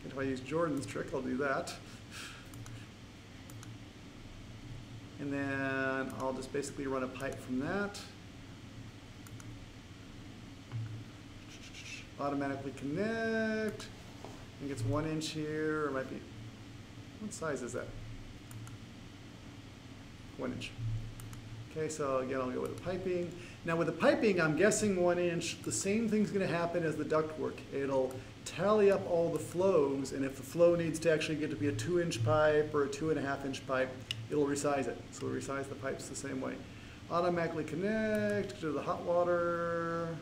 If I use Jordan's trick, I'll do that. And then I'll just basically run a pipe from that. Automatically connect. Think it's one inch here, or it might be, what size is that? One inch. Okay, so again, I'll go with the piping. Now with the piping, I'm guessing one inch, the same thing's gonna happen as the ductwork. It'll tally up all the flows, and if the flow needs to actually get to be a two inch pipe or a two and a half inch pipe, it'll resize it. So it'll resize the pipes the same way. Automatically connect to the hot water.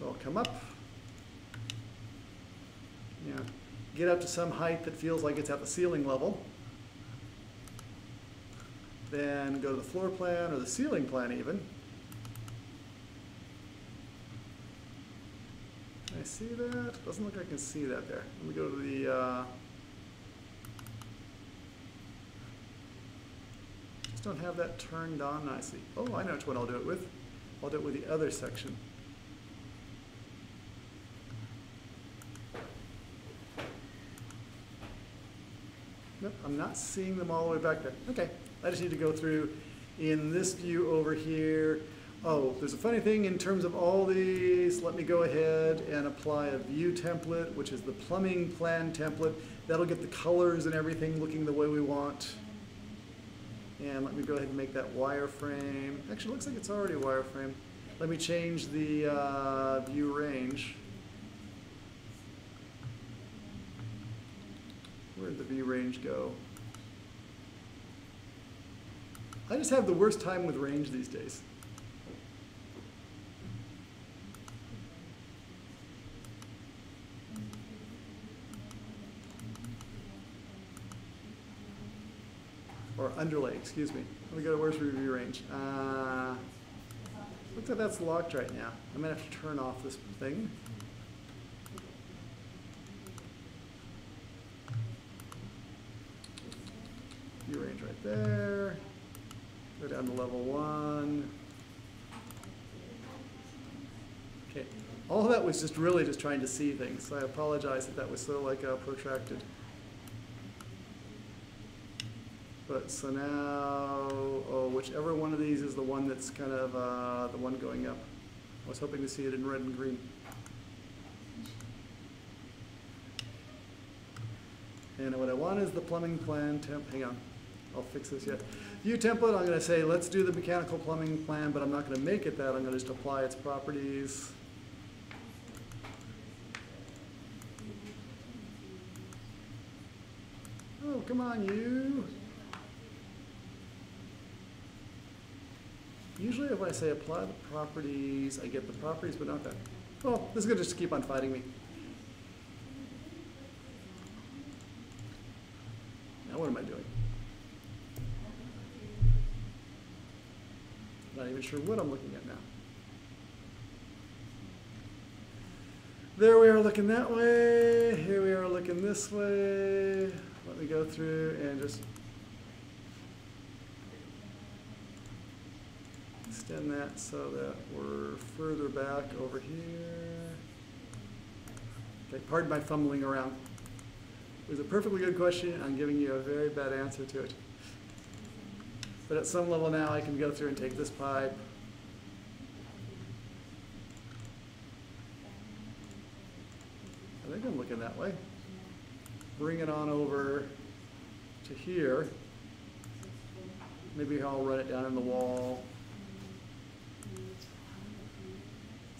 So I'll come up. Yeah, get up to some height that feels like it's at the ceiling level. Then go to the floor plan or the ceiling plan even. Can I see that? Doesn't look like I can see that there. Let me go to the, uh, just don't have that turned on. nicely. Oh, I know which one I'll do it with. I'll do it with the other section. Nope, I'm not seeing them all the way back there. Okay, I just need to go through in this view over here. Oh, there's a funny thing in terms of all these. Let me go ahead and apply a view template, which is the plumbing plan template. That'll get the colors and everything looking the way we want. And let me go ahead and make that wireframe. Actually, looks like it's already wireframe. Let me change the uh, view range. Where'd the view range go? I just have the worst time with range these days. Or underlay, excuse me. Let me go to where's review range. Uh, looks like that's locked right now. I'm gonna have to turn off this thing. View range right there. Go down to level one. Okay, all that was just really just trying to see things, so I apologize that that was so like uh, protracted. But so now, oh, whichever one of these is the one that's kind of uh, the one going up. I was hoping to see it in red and green. And what I want is the plumbing plan temp, hang on, I'll fix this yet. View template, I'm gonna say, let's do the mechanical plumbing plan, but I'm not gonna make it that, I'm gonna just apply its properties. Oh, come on, you. Usually if I say apply the properties, I get the properties, but not that. Oh, this is gonna just keep on fighting me. Now what am I doing? Not even sure what I'm looking at now. There we are looking that way. Here we are looking this way. Let me go through and just extend that so that we're further back over here. Okay, pardon my fumbling around. It was a perfectly good question. I'm giving you a very bad answer to it. But at some level now, I can go through and take this pipe. I think I'm looking that way. Bring it on over to here. Maybe I'll run it down in the wall.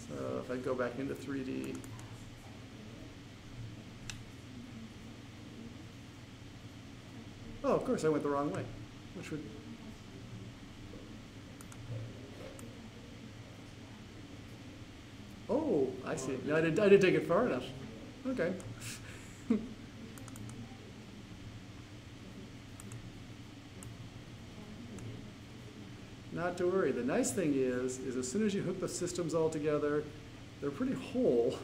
So if I go back into 3D. Oh, of course, I went the wrong way, which would. Oh, I see. No, I didn't, I didn't take it far enough. Okay. <laughs> Not to worry. The nice thing is, is as soon as you hook the systems all together, they're pretty whole.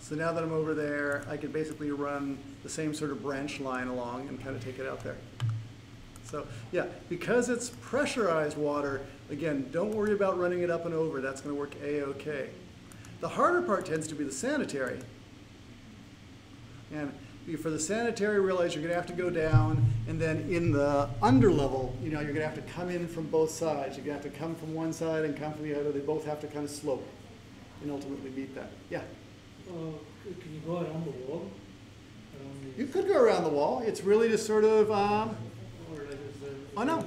So now that I'm over there, I can basically run the same sort of branch line along and kind of take it out there. So, yeah, because it's pressurized water, again, don't worry about running it up and over. That's going to work A-OK. The harder part tends to be the sanitary. And for the sanitary, realize you're going to have to go down, and then in the underlevel, you know, you're going to have to come in from both sides. You're going to have to come from one side and come from the other. They both have to kind of slope and ultimately meet that. Yeah. Uh, can you go around the wall? Around the, You could go around the wall. It's really just sort of, um, or like is there? Oh, no.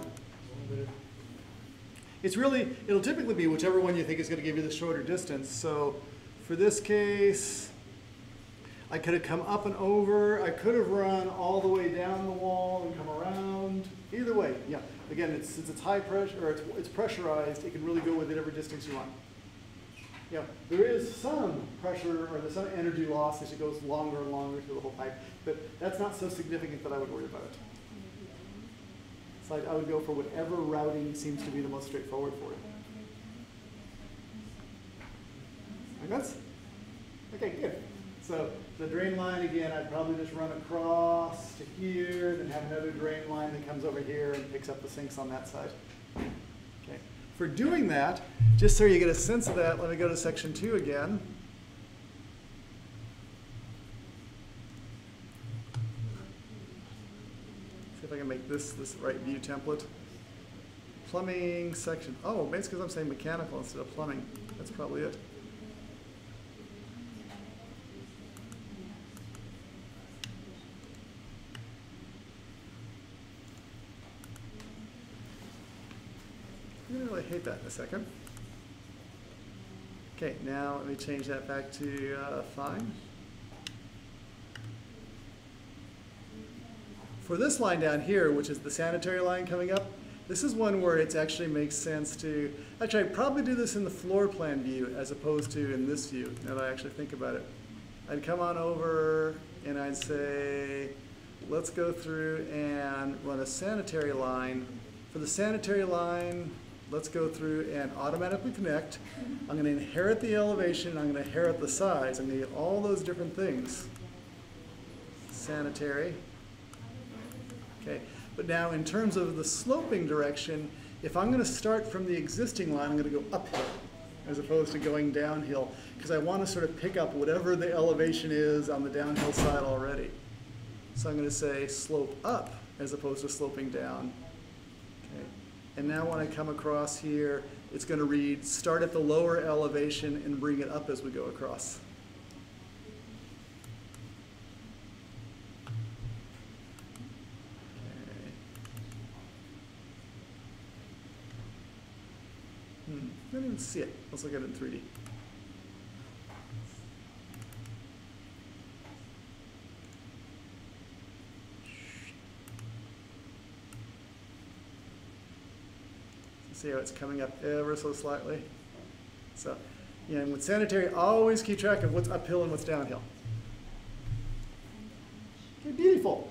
It's really, it'll typically be whichever one you think is going to give you the shorter distance. So for this case, I could have come up and over. I could have run all the way down the wall and come around. Either way, yeah. Again, it's, since it's high pressure, or it's, it's pressurized, it can really go with every distance you want. Yeah, there is some pressure or there's some energy loss as it goes longer and longer through the whole pipe, but that's not so significant that I would worry about it. I, would go for whatever routing seems to be the most straightforward for you. Make sense? Okay, good. So the drain line, again, I'd probably just run across to here, then have another drain line that comes over here and picks up the sinks on that side. Okay. For doing that, just so you get a sense of that, let me go to section two again. I can make this this right view template. Plumbing section. Oh, it's because I'm saying mechanical instead of plumbing. That's probably it. I'm gonna really hate that in a second. Okay, now let me change that back to uh, fine. For this line down here, which is the sanitary line coming up, this is one where it actually makes sense to, actually I'd probably do this in the floor plan view as opposed to in this view, now that I actually think about it. I'd come on over and I'd say, let's go through and run a sanitary line. For the sanitary line, let's go through and automatically connect. I'm gonna inherit the elevation, I'm gonna inherit the size, I'm gonna get all those different things. Sanitary. Okay, but now in terms of the sloping direction, if I'm gonna start from the existing line, I'm gonna go uphill as opposed to going downhill, because I wanna sort of pick up whatever the elevation is on the downhill side already. So I'm gonna say slope up as opposed to sloping down. Okay. And now when I come across here, it's gonna read, start at the lower elevation and bring it up as we go across. Okay. Hmm, I didn't even see it. Let's look at it in 3D. See how it's coming up ever so slightly? So, yeah, and with sanitary, always keep track of what's uphill and what's downhill. Okay, beautiful.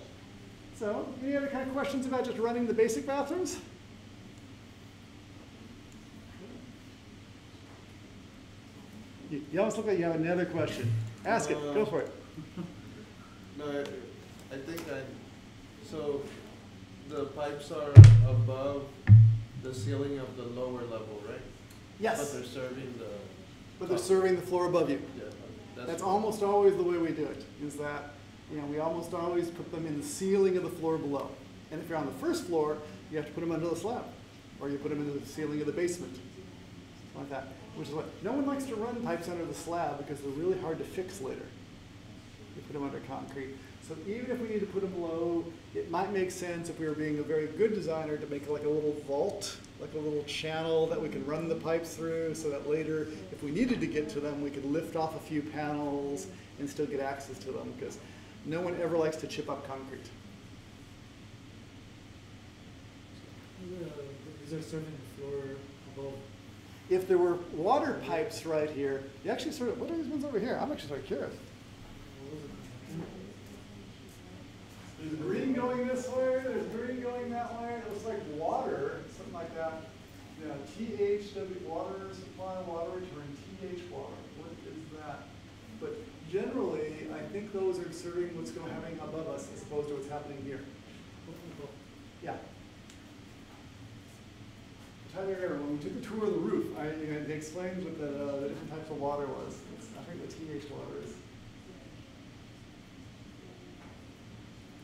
So, any other kind of questions about just running the basic bathrooms? You, you almost look like you have another question. Ask it, go for it. <laughs> No, I, I think I, so the pipes are above the ceiling of the lower level, right? Yes. But they're serving the, but they're serving the floor above you. yeah, that's. That's almost always the way we do it, is that, you know, we almost always put them in the ceiling of the floor below. And if you're on the first floor, you have to put them under the slab, or you put them into the ceiling of the basement, like that. Which is what, no one likes to run pipes under the slab because they're really hard to fix later. You put them under concrete. So even if we need to put them below, it might make sense if we were being a very good designer to make like a little vault, like a little channel that we can run the pipes through so that later, if we needed to get to them, we could lift off a few panels and still get access to them because no one ever likes to chip up concrete. Uh, These are serving the floor above. If there were water pipes right here, you actually sort of, what are these ones over here? I'm actually sort of curious. what was? There's green going this way, there's green going that way, it looks like water, something like that. Yeah, know, THW, water supply, water return, TH water, what is that? But generally, I think those are serving what's going happening above us as opposed to what's happening here. Yeah, Tyler Air, when we took a tour of the roof, I, you know, they explained what the, uh, the different types of water was. It's, I think the TH water is.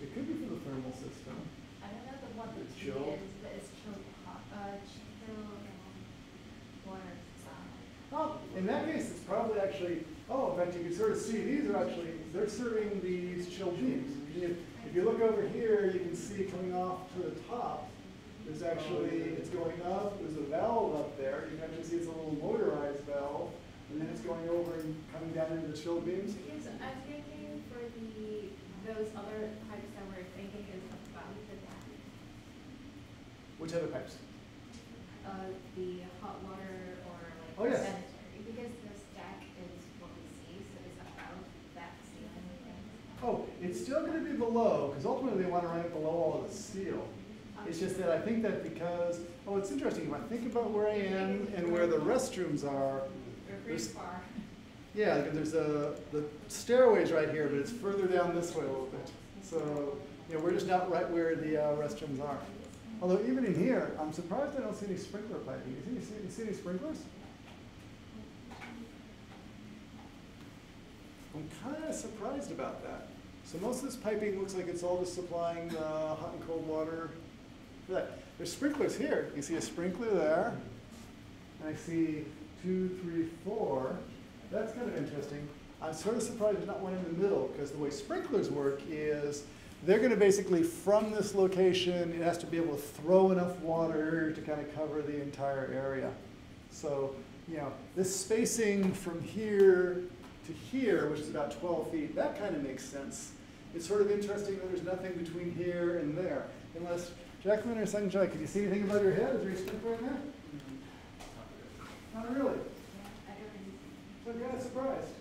It could be for the thermal system. I don't know the what the The T chill? is, but it's chill hot, uh, chill, um, water. Oh, in that case, it's probably actually, oh, in fact, you can sort of see, these are actually, they're serving these chill beams. If you- If you look over here, you can see coming off to the top, there's actually, it's going up, there's a valve up there. You can actually see it's a little motorized valve, and then it's going over and coming down into the chill beams. Yes, I'm thinking for the, those other pipes that we're thinking is about the DAC. Which other pipes? Uh, the hot water or Oh, like yes. sanitary, because the stack is what we see, so it's about that ceiling. Oh, it's still gonna be below, because ultimately they wanna run it below all of the steel. It's just that I think that because, oh, it's interesting, if I think about where I am and where the restrooms are, We're pretty There's- far. yeah, there's a, the stairway's right here, but it's further down this way a little bit. So, you know, we're just not right where the uh, restrooms are. Although even in here, I'm surprised I don't see any sprinkler piping. You see, you see, you see any sprinklers? I'm kind of surprised about that. So most of this piping looks like it's all just supplying the hot and cold water. There's sprinklers here. You see a sprinkler there. And I see two, three, four. That's kind of interesting. I'm sort of surprised there's not one in the middle because the way sprinklers work is they're going to basically, from this location, it has to be able to throw enough water to kind of cover the entire area. So, you know, this spacing from here to here, which is about 12 feet, that kind of makes sense. It's sort of interesting that there's nothing between here and there. Unless, Jacqueline or Sanjay, could you see anything above your head? Is there a sprinkler in there? Not really. Yeah, I don't really see. So I'm kind of surprised.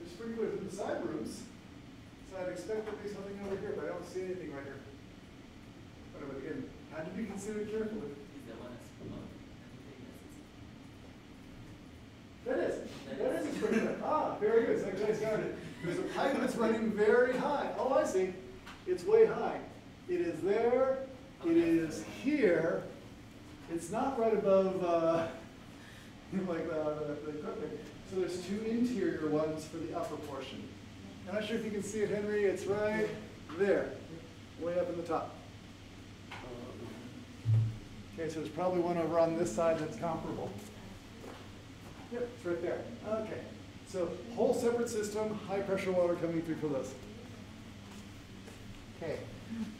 There's sprinklers in the side rooms, so I'd expect there'd be something over here, but I don't see anything right here. But again, had to be considered carefully. Is that one that's below? That is, that is a sprinkler. Ah, very good, Secretary's got it. There's a pipe that's running very high. Oh, I see. It's way high. It is there, it is here. It's not right above, uh, <laughs> like, uh, the, equipment. So there's two interior ones for the upper portion. I'm not sure if you can see it, Henry. It's right there, way up in the top. Okay, so there's probably one over on this side that's comparable. Yep, it's right there. Okay. So whole separate system, high pressure water coming through for this. Okay.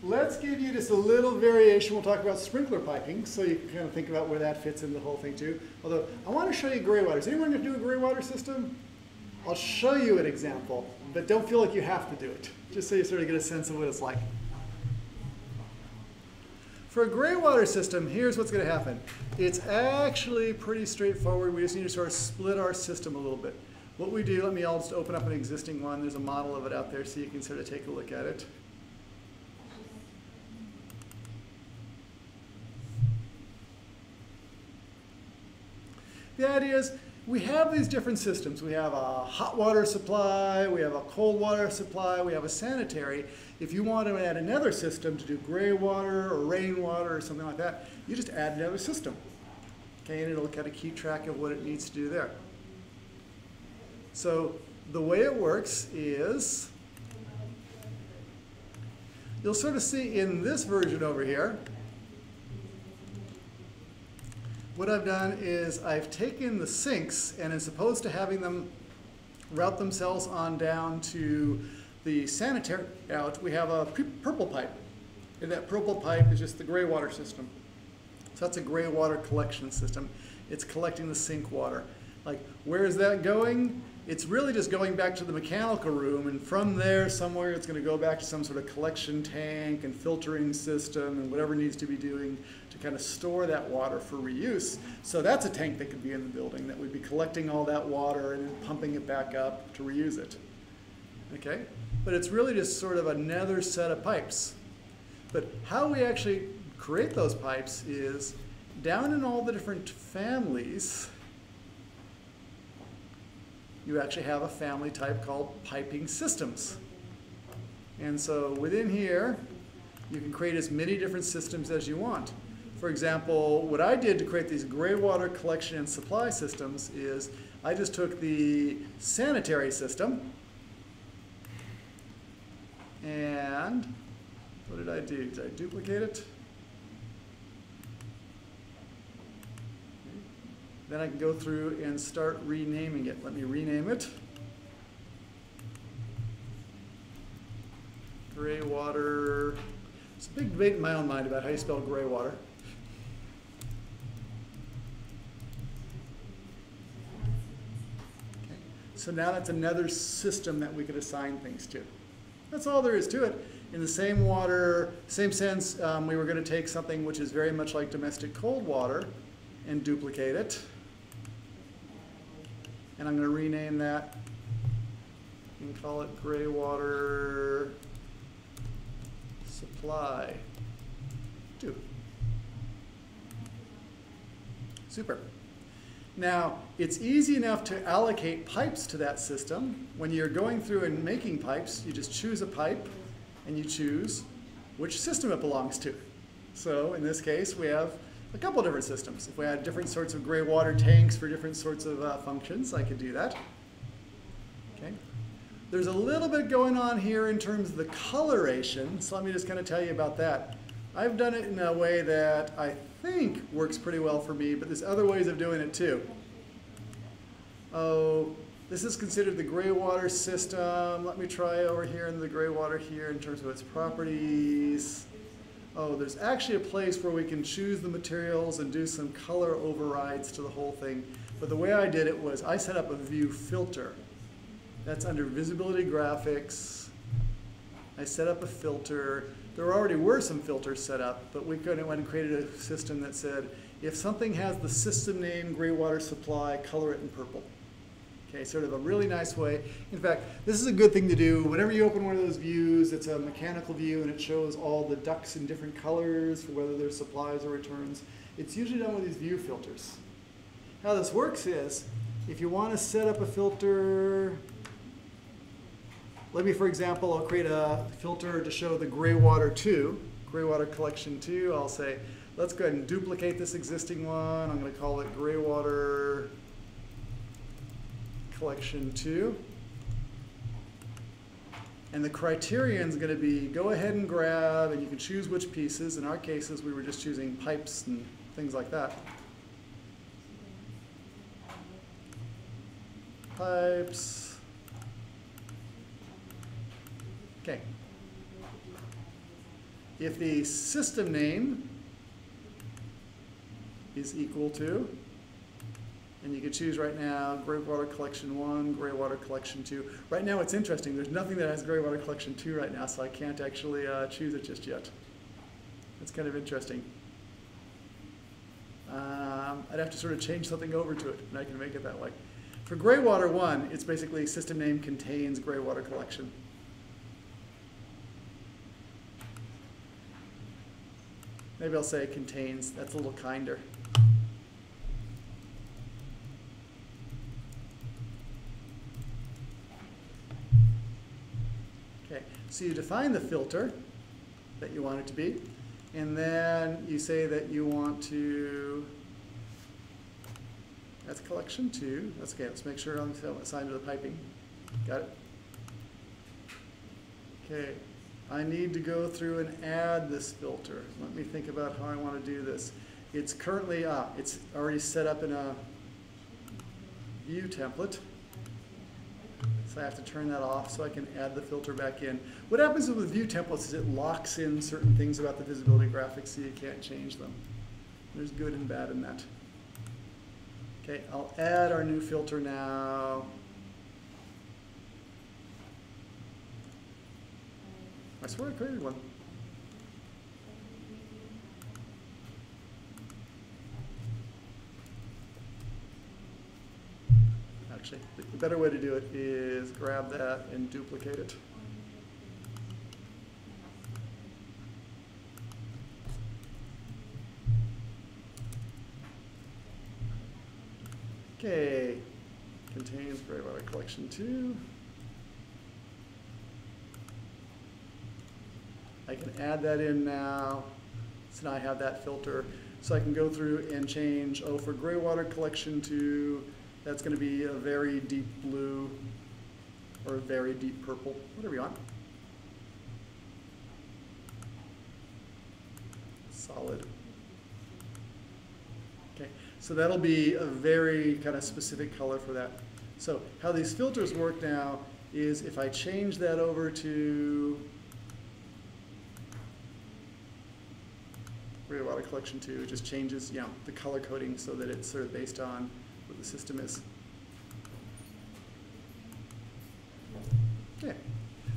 Let's give you just a little variation. We'll talk about sprinkler piping, so you can kind of think about where that fits in the whole thing too. Although I want to show you gray water. Is anyone going to do a gray water system? I'll show you an example, but don't feel like you have to do it. Just so you sort of get a sense of what it's like. For a gray water system, here's what's going to happen. It's actually pretty straightforward. We just need to sort of split our system a little bit. What we do, let me, I'll just open up an existing one. There's a model of it out there so you can sort of take a look at it. The idea is we have these different systems. We have a hot water supply, we have a cold water supply, we have a sanitary. If you want to add another system to do gray water or rainwater or something like that, you just add another system. Okay, and it'll kind of keep track of what it needs to do there. So the way it works is you'll sort of see in this version over here, what I've done is I've taken the sinks and as opposed to having them route themselves on down to the sanitary out, we have a purple pipe. And that purple pipe is just the gray water system. So that's a gray water collection system. It's collecting the sink water. Like, where is that going? It's really just going back to the mechanical room, and from there, somewhere, it's going to go back to some sort of collection tank and filtering system and whatever needs to be doing to kind of store that water for reuse. So that's a tank that could be in the building that would be collecting all that water and pumping it back up to reuse it. Okay? But it's really just sort of another set of pipes. But how we actually create those pipes is down in all the different families, you actually have a family type called piping systems. And so within here, you can create as many different systems as you want. For example, what I did to create these gray water collection and supply systems is I just took the sanitary system and what did I do? Did I duplicate it? Then I can go through and start renaming it. Let me rename it. Gray water. It's a big debate in my own mind about how you spell gray water. Okay. So now that's another system that we could assign things to. That's all there is to it. In the same water, same sense, um, we were going to take something which is very much like domestic cold water and duplicate it. And I'm going to rename that and call it gray water supply two. Super. Now, it's easy enough to allocate pipes to that system. When you're going through and making pipes, you just choose a pipe and you choose which system it belongs to. So in this case, we have a couple different systems. If we had different sorts of gray water tanks for different sorts of uh, functions, I could do that. Okay. There's a little bit going on here in terms of the coloration, so let me just kind of tell you about that. I've done it in a way that I think works pretty well for me, but there's other ways of doing it too. Oh, this is considered the gray water system. Let me try over here in the gray water here in terms of its properties. Oh, there's actually a place where we can choose the materials and do some color overrides to the whole thing. But the way I did it was I set up a view filter. That's under visibility graphics. I set up a filter. There already were some filters set up, but we went and created a system that said, if something has the system name gray water supply, color it in purple. Okay, sort of a really nice way. In fact, this is a good thing to do. Whenever you open one of those views, it's a mechanical view and it shows all the ducts in different colors for whether they're supplies or returns. It's usually done with these view filters. How this works is, if you want to set up a filter, let me, for example, I'll create a filter to show the gray water 2, gray water collection 2. I'll say, let's go ahead and duplicate this existing one. I'm going to call it gray water collection 2. And the criterion is going to be go ahead and grab, and you can choose which pieces. In our cases, we were just choosing pipes and things like that. Pipes. Okay. If the system name is equal to, and you can choose right now gray water collection one, gray water collection two. Right now it's interesting, there's nothing that has gray water collection two right now, so I can't actually uh, choose it just yet. It's kind of interesting. Um, I'd have to sort of change something over to it, and I can make it that way. For gray water one, it's basically system name contains gray water collection. Maybe I'll say contains, that's a little kinder. So you define the filter that you want it to be, and then you say that you want to, that's collection two, that's okay, let's make sure I'm assigned to the piping. Got it? Okay, I need to go through and add this filter. Let me think about how I want to do this. It's currently, uh, it's already set up in a view template. So I have to turn that off so I can add the filter back in. What happens with view templates is it locks in certain things about the visibility graphics so you can't change them. There's good and bad in that. Okay, I'll add our new filter now. I swear I created one. Actually, the better way two do it is grab that and duplicate it. Okay, contains gray water collection two. I can add that in now. So now I have that filter. So I can go through and change, oh, for gray water collection to, that's gonna be a very deep blue or a very deep purple, whatever you want. Solid. Okay, so that'll be a very kind of specific color for that. So how these filters work now is if I change that over to water collection two, it just changes, you know, the color coding so that it's sort of based on the system is. Okay.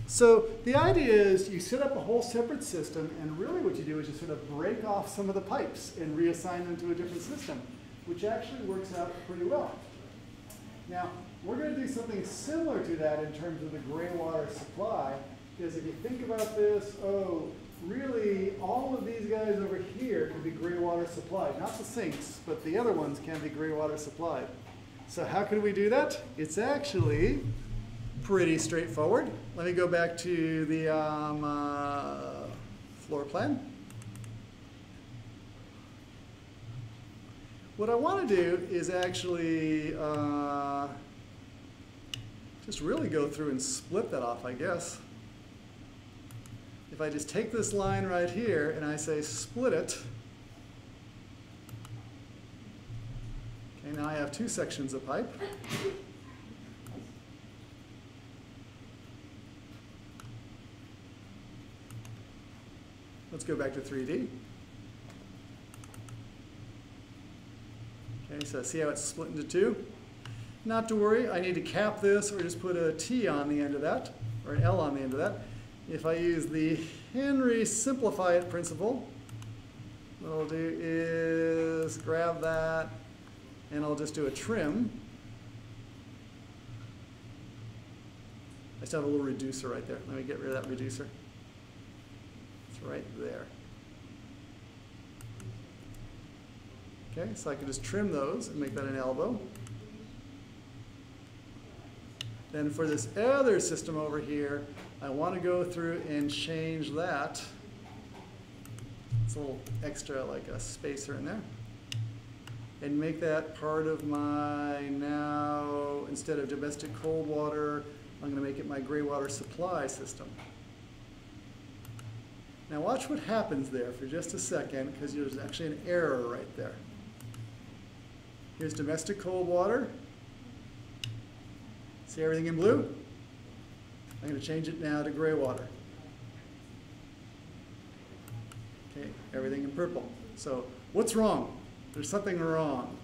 So the idea is you set up a whole separate system, and really what you do is you sort of break off some of the pipes and reassign them to a different system, which actually works out pretty well. Now, we're going to do something similar to that in terms of the gray water supply, because if you think about this, oh, really, all of these guys over here can be gray water supplied. Not the sinks, but the other ones can be gray water supplied. So how can we do that? It's actually pretty straightforward. Let me go back to the um, uh, floor plan. What I want to do is actually uh, just really go through and split that off, I guess. If I just take this line right here and I say split it, okay, now I have two sections of pipe. Let's go back to 3D. Okay, so see how it's split into two? Not to worry, I need to cap this or just put a T on the end of that, or an L on the end of that. If I use the Henry simplify it principle, what I'll do is grab that and I'll just do a trim. I still have a little reducer right there. Let me get rid of that reducer. It's right there. Okay, so I can just trim those and make that an elbow. Then for this other system over here, I want to go through and change that. It's a little extra, like a spacer in there. And make that part of my now, instead of domestic cold water, I'm going to make it my gray water supply system. Now watch what happens there for just a second, because there's actually an error right there. Here's domestic cold water. See everything in blue? I'm going to change it now to gray water. Okay, everything in purple. So what's wrong? There's something wrong.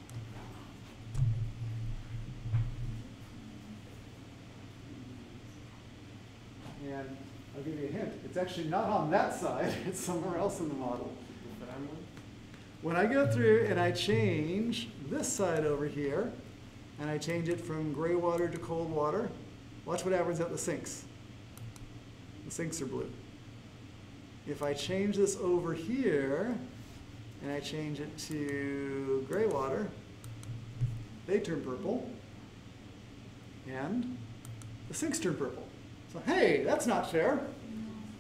And I'll give you a hint. It's actually not on that side. <laughs> It's somewhere else in the model. When I go through and I change this side over here, and I change it from gray water to cold water, watch what happens at the sinks. The sinks are blue. If I change this over here, and I change it to gray water, they turn purple, and the sinks turn purple. So hey, that's not fair.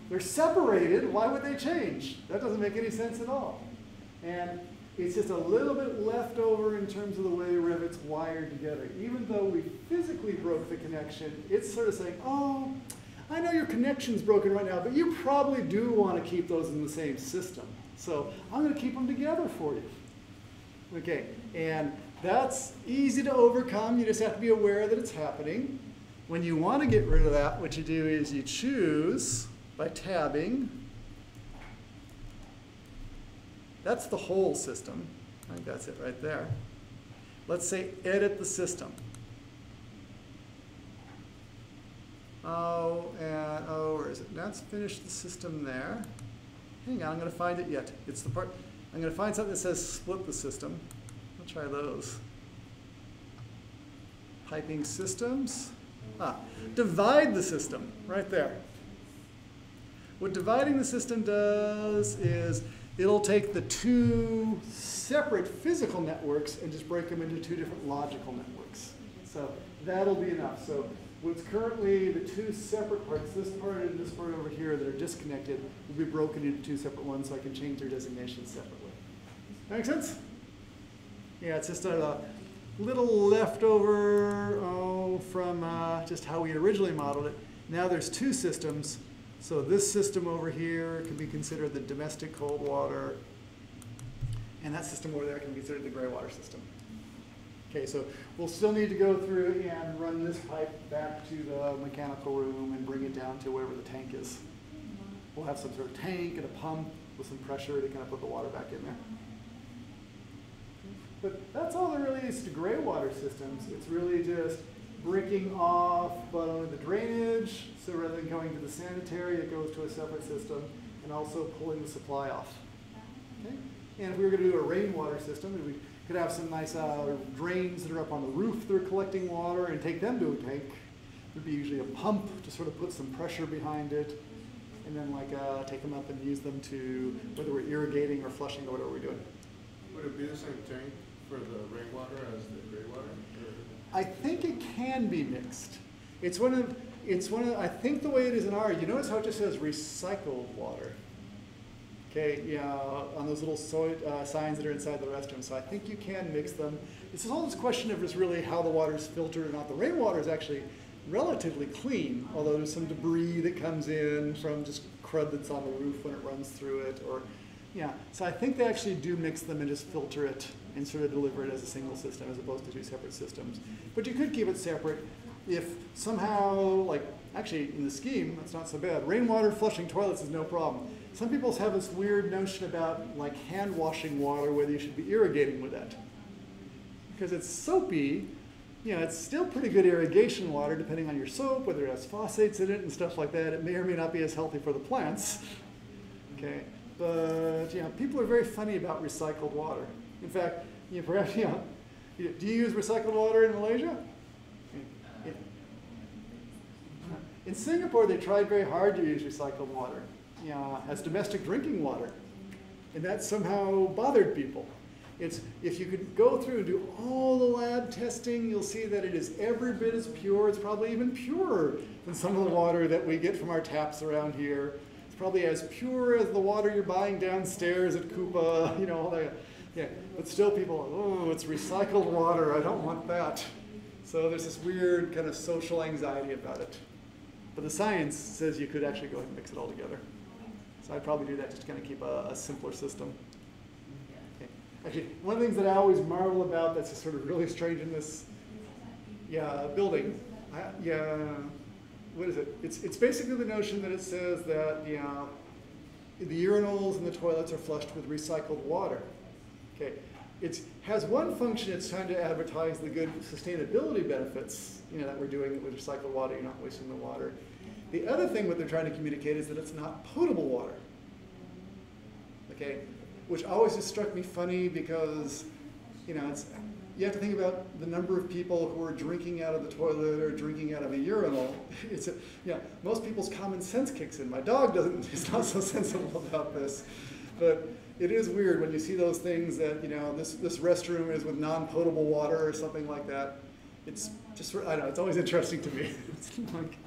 They're separated, why would they change? That doesn't make any sense at all. And it's just a little bit left over in terms of the way Revit's wired together. Even though we physically broke the connection, it's sort of saying, oh, I know your connection's broken right now, but you probably do want to keep those in the same system. So I'm going to keep them together for you. Okay, and that's easy to overcome. You just have to be aware that it's happening. When you want to get rid of that, what you do is you choose by tabbing. That's the whole system. I think that's it right there. Let's say edit the system. Oh, and oh, where is it? Let's finish the system there. Hang on, I'm going to find it yet. It's the part, I'm going to find something that says split the system. I'll try those. Piping systems. Ah, divide the system, right there. What dividing the system does is it'll take the two separate physical networks and just break them into two different logical networks. So that'll be enough. So what's currently the two separate parts, this part and this part over here that are disconnected, will be broken into two separate ones so I can change their designations separately. That make sense? Yeah, it's just a little leftover oh, from uh, just how we originally modeled it. Now there's two systems. So this system over here can be considered the domestic cold water, and that system over there can be considered the gray water system. Okay, so we'll still need to go through and run this pipe back to the mechanical room and bring it down to wherever the tank is. We'll have some sort of tank and a pump with some pressure to kind of put the water back in there. But that's all there really is to gray water systems. It's really just breaking off but only the drainage, so rather than going to the sanitary, it goes to a separate system, and also pulling the supply off. Okay? And if we were going to do a rainwater system, we could have some nice uh, drains that are up on the roof that are collecting water and take them to a tank. There'd be usually a pump to sort of put some pressure behind it, and then like uh, take them up and use them to whether we're irrigating or flushing or whatever we're doing. Would it be the same tank for the rainwater as the gray water? I think it can be mixed. It's one of, it's one of, I think the way it is in our, you notice how it just says recycled water? Okay, yeah, on those little soy, uh, signs that are inside the restroom. So I think you can mix them. Is all this question of just really how the water is filtered or not. The rainwater is actually relatively clean, although there's some debris that comes in from just crud that's on the roof when it runs through it, or yeah. So I think they actually do mix them and just filter it and sort of deliver it as a single system as opposed to two separate systems. But you could keep it separate if somehow, like, actually in the scheme, that's not so bad. Rainwater flushing toilets is no problem. Some people have this weird notion about like hand washing water, whether you should be irrigating with that. Because it's soapy, you know, it's still pretty good irrigation water depending on your soap, whether it has phosphates in it and stuff like that. It may or may not be as healthy for the plants. Okay, but you know, people are very funny about recycled water. In fact, you know, perhaps you know, do you use recycled water in Malaysia? In- In Singapore, they tried very hard to use recycled water, you know, as domestic drinking water, and that somehow bothered people. It's if you could go through and do all the lab testing, you'll see that it is every bit as pure. It's probably even purer than some of the water that we get from our taps around here. It's probably as pure as the water you're buying downstairs at Coupa, <laughs> you know, all that. Yeah, but still people, oh, it's recycled water. I don't want that. So there's this weird kind of social anxiety about it. But the science says you could actually go ahead and mix it all together. So I'd probably do that just to kind of keep a, a simpler system. Okay. Actually, one of the things that I always marvel about that's just sort of really strange in this yeah, building, I, yeah, what is it? It's, it's basically the notion that it says that yeah, the urinals and the toilets are flushed with recycled water. Okay, it has one function. It's trying to advertise the good sustainability benefits, you know, that we're doing with recycled water. You're not wasting the water. The other thing what they're trying to communicate is that it's not potable water. Okay, which always just struck me funny because, you know, it's you have to think about the number of people who are drinking out of the toilet or drinking out of a urinal. <laughs> It's a, yeah, most people's common sense kicks in. My dog doesn't <laughs> is not so sensible about this, but it is weird when you see those things that you know this this restroom is with non-potable water or something like that. It's just I don't know. It's always interesting to me. <laughs> Like,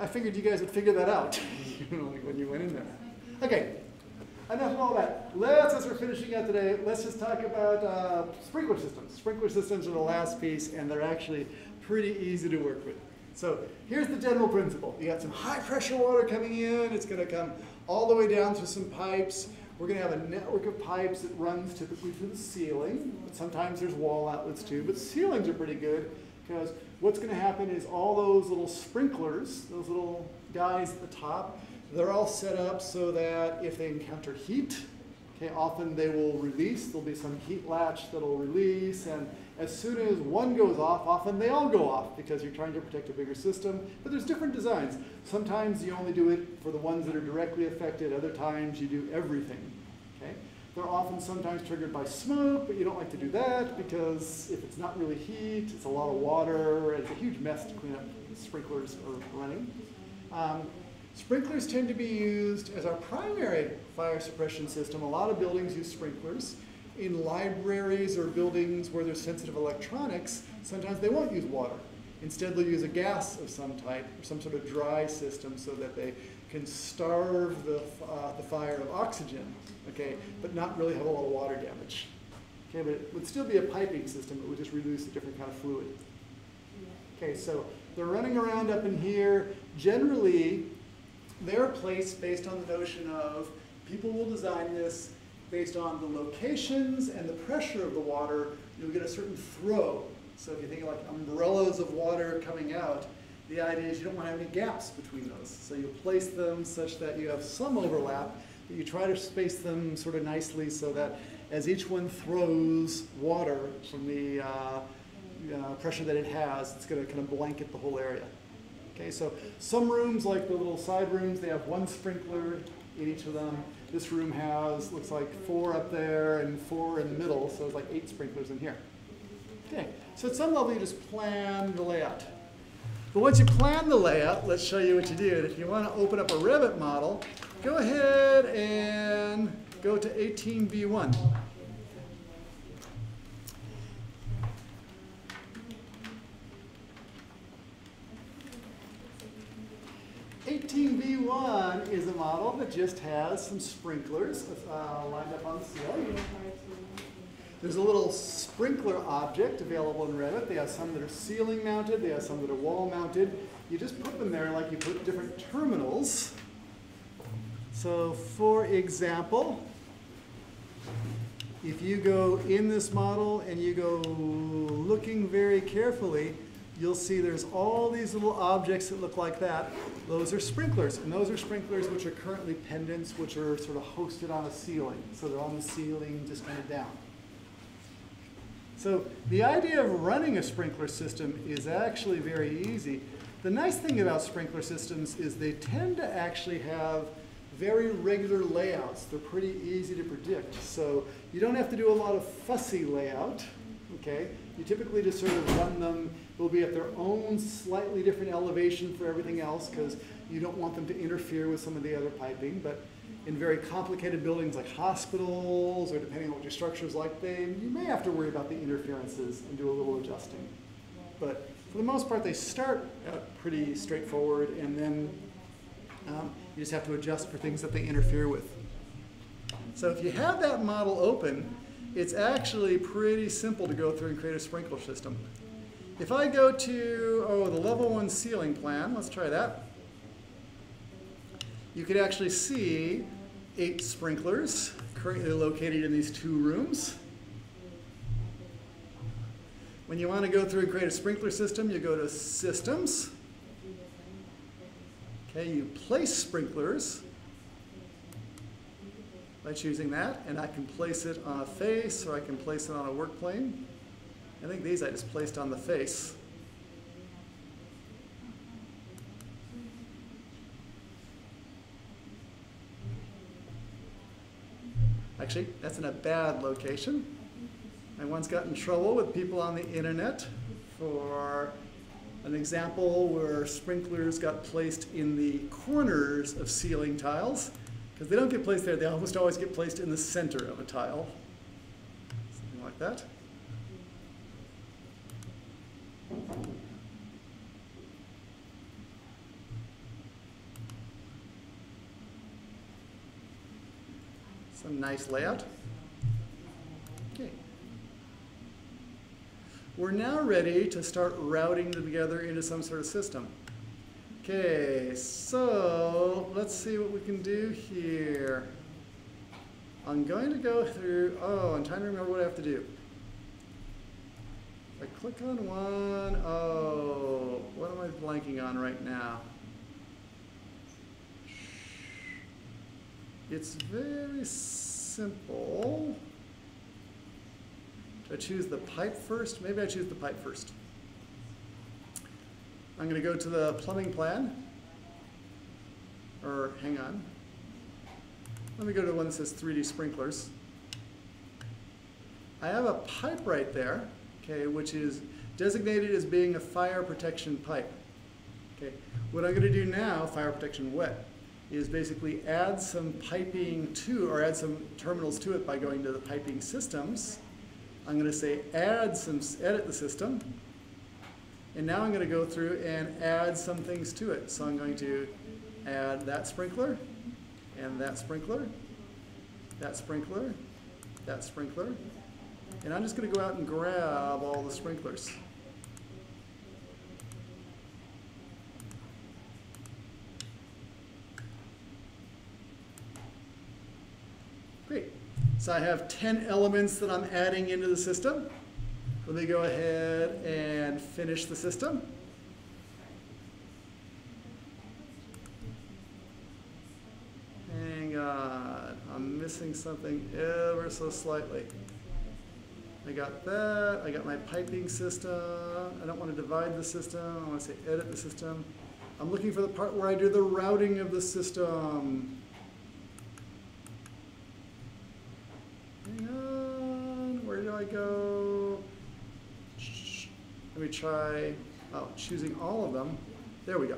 I figured you guys would figure that out, <laughs> you know, like when you went in there. Okay, enough of all that. Let's, as we're finishing up today, let's just talk about uh, sprinkler systems. Sprinkler systems are the last piece, and they're actually pretty easy to work with. So here's the general principle. You got some high pressure water coming in. It's going to come all the way down through some pipes. We're going to have a network of pipes that runs typically through the ceiling. But sometimes there's wall outlets too, but ceilings are pretty good because what's going to happen is all those little sprinklers, those little guys at the top, they're all set up so that if they encounter heat, okay, often they will release. There'll be some heat latch that'll release, and as soon as one goes off, often they all go off because you're trying to protect a bigger system. But there's different designs. Sometimes you only do it for the ones that are directly affected. Other times you do everything. Okay. They're often sometimes triggered by smoke, but you don't like to do that because if it's not really heat, it's a lot of water, and it's a huge mess to clean up. Sprinklers are running. Um, Sprinklers tend to be used as our primary fire suppression system. A lot of buildings use sprinklers. In libraries or buildings where there's sensitive electronics, sometimes they won't use water. Instead, they'll use a gas of some type, some sort of dry system so that they can starve the, uh, the fire of oxygen, okay, but not really have a lot of water damage. Okay, but it would still be a piping system, it would just release a different kind of fluid. Okay, so they're running around up in here. Generally, they're placed based on the notion of people will design this based on the locations and the pressure of the water. You'll get a certain throw. So if you think of like umbrellas of water coming out, the idea is you don't want to have any gaps between those. So you place them such that you have some overlap, but you try to space them sort of nicely so that as each one throws water from the uh, uh, pressure that it has, it's going to kind of blanket the whole area. Okay, so some rooms, like the little side rooms, they have one sprinkler in each of them. This room has, looks like four up there and four in the middle, so it's like eight sprinklers in here. Okay, so at some level you just plan the layout. But once you plan the layout, let's show you what you do. If you want to open up a Revit model, go ahead and go to 18B1. 18V1 is a model that just has some sprinklers uh, lined up on the ceiling. There's a little sprinkler object available in Revit. They have some that are ceiling mounted, they have some that are wall mounted. You just put them there like you put different terminals. So for example, if you go in this model and you go looking very carefully, you'll see there's all these little objects that look like that. Those are sprinklers, and those are sprinklers which are currently pendants, which are sort of hosted on a ceiling. So they're on the ceiling, just kind of down. So the idea of running a sprinkler system is actually very easy. The nice thing about sprinkler systems is they tend to actually have very regular layouts. They're pretty easy to predict. So you don't have to do a lot of fussy layout, okay? You typically just sort of run them, they'll be at their own slightly different elevation for everything else because you don't want them to interfere with some of the other piping. But in very complicated buildings like hospitals or depending on what your structure is like, they, you may have to worry about the interferences and do a little adjusting. But for the most part, they start pretty straightforward and then um, you just have to adjust for things that they interfere with. So if you have that model open, it's actually pretty simple to go through and create a sprinkler system. If I go to, oh, the level one ceiling plan, let's try that. You could actually see eight sprinklers currently located in these two rooms. When you want to go through and create a sprinkler system, you go to Systems. Okay, you place sprinklers by choosing that, and I can place it on a face or I can place it on a work plane. I think these I just placed on the face. Actually, that's in a bad location. I once got in trouble with people on the internet for an example where sprinklers got placed in the corners of ceiling tiles. Because they don't get placed there, they almost always get placed in the center of a tile. Something like that. Some nice layout. Okay. We're now ready to start routing them together into some sort of system. Okay, so let's see what we can do here. I'm going to go through, oh, I'm trying to remember what I have to do. I click on one, oh, what am I blanking on right now? It's very simple. Do I choose the pipe first? Maybe I choose the pipe first. I'm going to go to the plumbing plan. Or hang on. Let me go to the one that says 3D sprinklers. I have a pipe right there, okay, which is designated as being a fire protection pipe. Okay, what I'm going to do now, fire protection wet, is basically add some piping to, or add some terminals to it by going to the piping systems. I'm going to say add some, edit the system, and now I'm going to go through and add some things to it. So I'm going to add that sprinkler, and that sprinkler, that sprinkler, that sprinkler. And I'm just gonna go out and grab all the sprinklers. Great. So I have 10 elements that I'm adding into the system. Let me go ahead and finish the system. Hang on, I'm missing something ever so slightly. I got that, I got my piping system, I don't want to divide the system, I want to say edit the system. I'm looking for the part where I do the routing of the system. Hang on, where do I go? Let me try, oh, choosing all of them. There we go.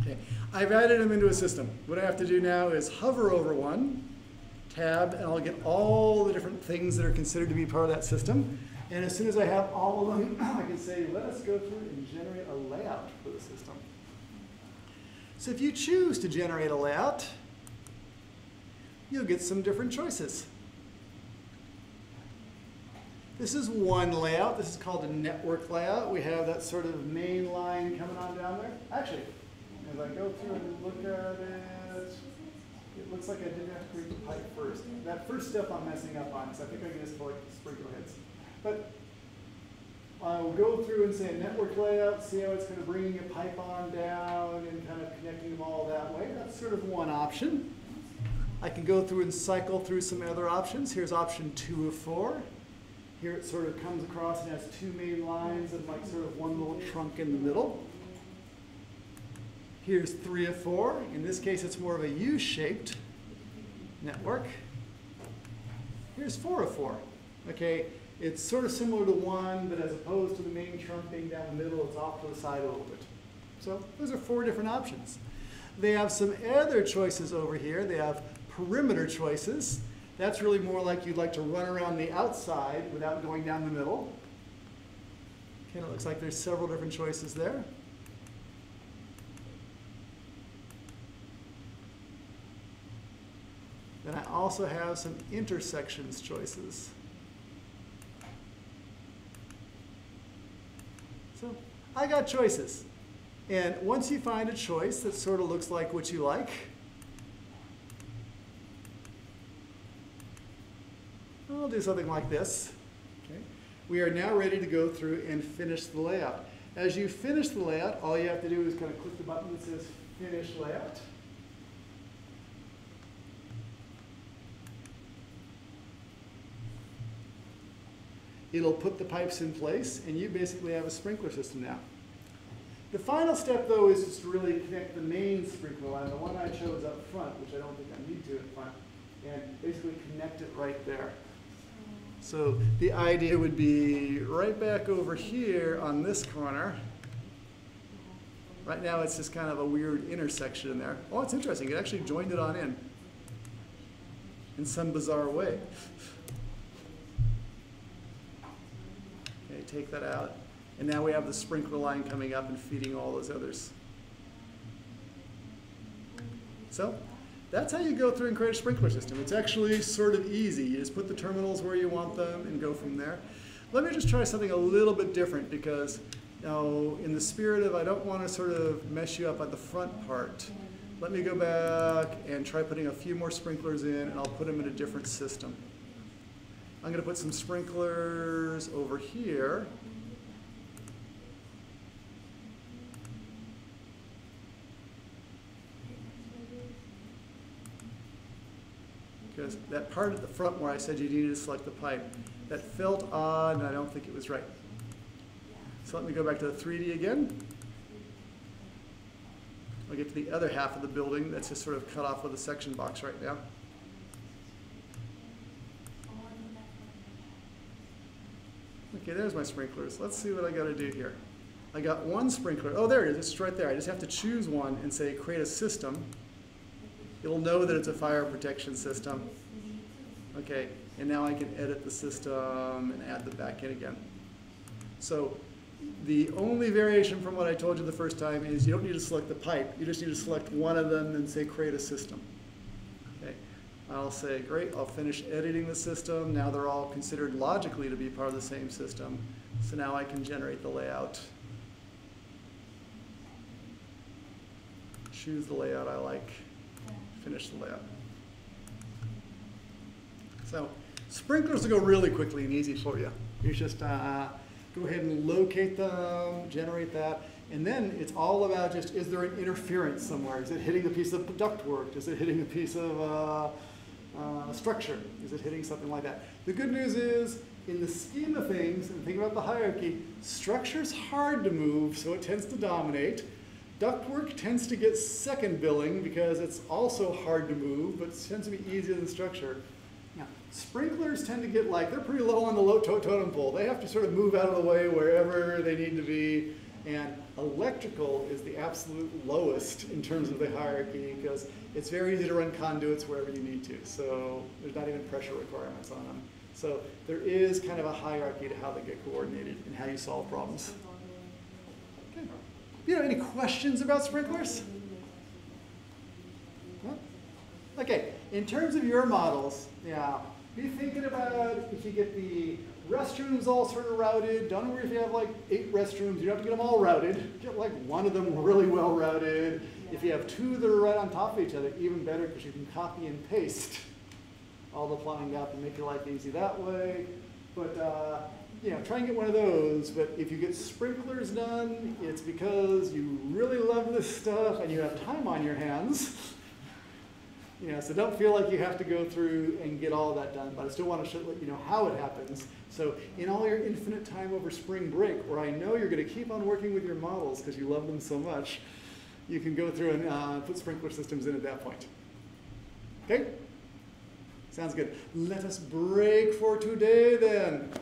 Okay, I've added them into a system. What I have to do now is hover over one, tab, and I'll get all the different things that are considered to be part of that system. And as soon as I have all of them, <clears throat> I can say, let us go through and generate a layout for the system. So if you choose to generate a layout, you'll get some different choices. This is one layout. This is called a network layout. We have that sort of main line coming on down there. Actually, as I go through and look at it, it looks like I didn't have to create the pipe first. That first step I'm messing up on, so I think I can just select sprinkler heads. But I'll go through and say network layout, see how it's kind of bringing a pipe on down and kind of connecting them all that way. That's sort of one option. I can go through and cycle through some other options. Here's option two of four. Here it sort of comes across and has two main lines and like sort of one little trunk in the middle. Here's three of four. In this case, it's more of a U-shaped network. Here's four of four. Okay, it's sort of similar to one, but as opposed to the main trunk being down the middle, it's off to the side a little bit. So those are four different options. They have some other choices over here. They have perimeter choices. That's really more like you'd like to run around the outside without going down the middle. Okay, it looks like there's several different choices there. Then I also have some intersections choices. So I got choices. And once you find a choice that sort of looks like what you like, I'll do something like this. Okay. We are now ready to go through and finish the layout. As you finish the layout, all you have to do is kind of click the button that says Finish Layout. It'll put the pipes in place, and you basically have a sprinkler system now. The final step, though, is just to really connect the main sprinkler line, the one I chose up front, which I don't think I need to at front, and basically connect it right there. So the idea would be right back over here on this corner. Right now it's just kind of a weird intersection in there. Oh, it's interesting. It actually joined it on in in some bizarre way. Okay, take that out. And now we have the sprinkler line coming up and feeding all those others. So that's how you go through and create a sprinkler system. It's actually sort of easy. You just put the terminals where you want them and go from there. Let me just try something a little bit different because know, in the spirit of I don't want to sort of mess you up on the front part, let me go back and try putting a few more sprinklers in and I'll put them in a different system. I'm going to put some sprinklers over here. Because that part at the front where I said you needed to select the pipe, that felt odd and I don't think it was right. So let me go back to the 3D again. I'll get to the other half of the building that's just sort of cut off with a section box right now. Okay, there's my sprinklers. Let's see what I got to do here. I got one sprinkler. Oh, there it is. It's right there. I just have to choose one and say create a system. It'll know that it's a fire protection system. Okay, and now I can edit the system and add the back in again. So The only variation from what I told you the first time is you don't need to select the pipe. You just need to select one of them and say create a system. Okay. I'll say, great, I'll finish editing the system. Now they're all considered logically to be part of the same system. So now I can generate the layout. Choose the layout I like, finish the layout. So sprinklers will go really quickly and easy for you. You just uh, go ahead and locate them, generate that, and then it's all about just is there an interference somewhere? Is it hitting a piece of ductwork? Is it hitting a piece of uh, uh, structure? Is it hitting something like that? The good news is, in the scheme of things, and think about the hierarchy, structure's hard to move, so it tends to dominate. Ductwork tends to get second billing because it's also hard to move, but tends to be easier than structure. Now, sprinklers tend to get like, they're pretty low on the low to totem pole. They have to sort of move out of the way wherever they need to be. And electrical is the absolute lowest in terms of the hierarchy because it's very easy to run conduits wherever you need to. So there's not even pressure requirements on them. So there is kind of a hierarchy to how they get coordinated and how you solve problems. You know, any questions about sprinklers? Huh? Okay, in terms of your models, yeah, be thinking about if you get the restrooms all sort of routed. Don't worry if you have like eight restrooms, you don't have to get them all routed. Get like one of them really well routed. If you have two that are right on top of each other, even better because you can copy and paste all the plumbing up and make your life easy that way. But uh, you know, try and get one of those. But if you get sprinklers done, it's because you really love this stuff and you have time on your hands. <laughs> You know, so don't feel like you have to go through and get all that done, but I still want to show, let you know how it happens. So in all your infinite time over spring break, where I know you're going to keep on working with your models because you love them so much, you can go through and uh, put sprinkler systems in at that point. Okay? Sounds good. Let us break for today then.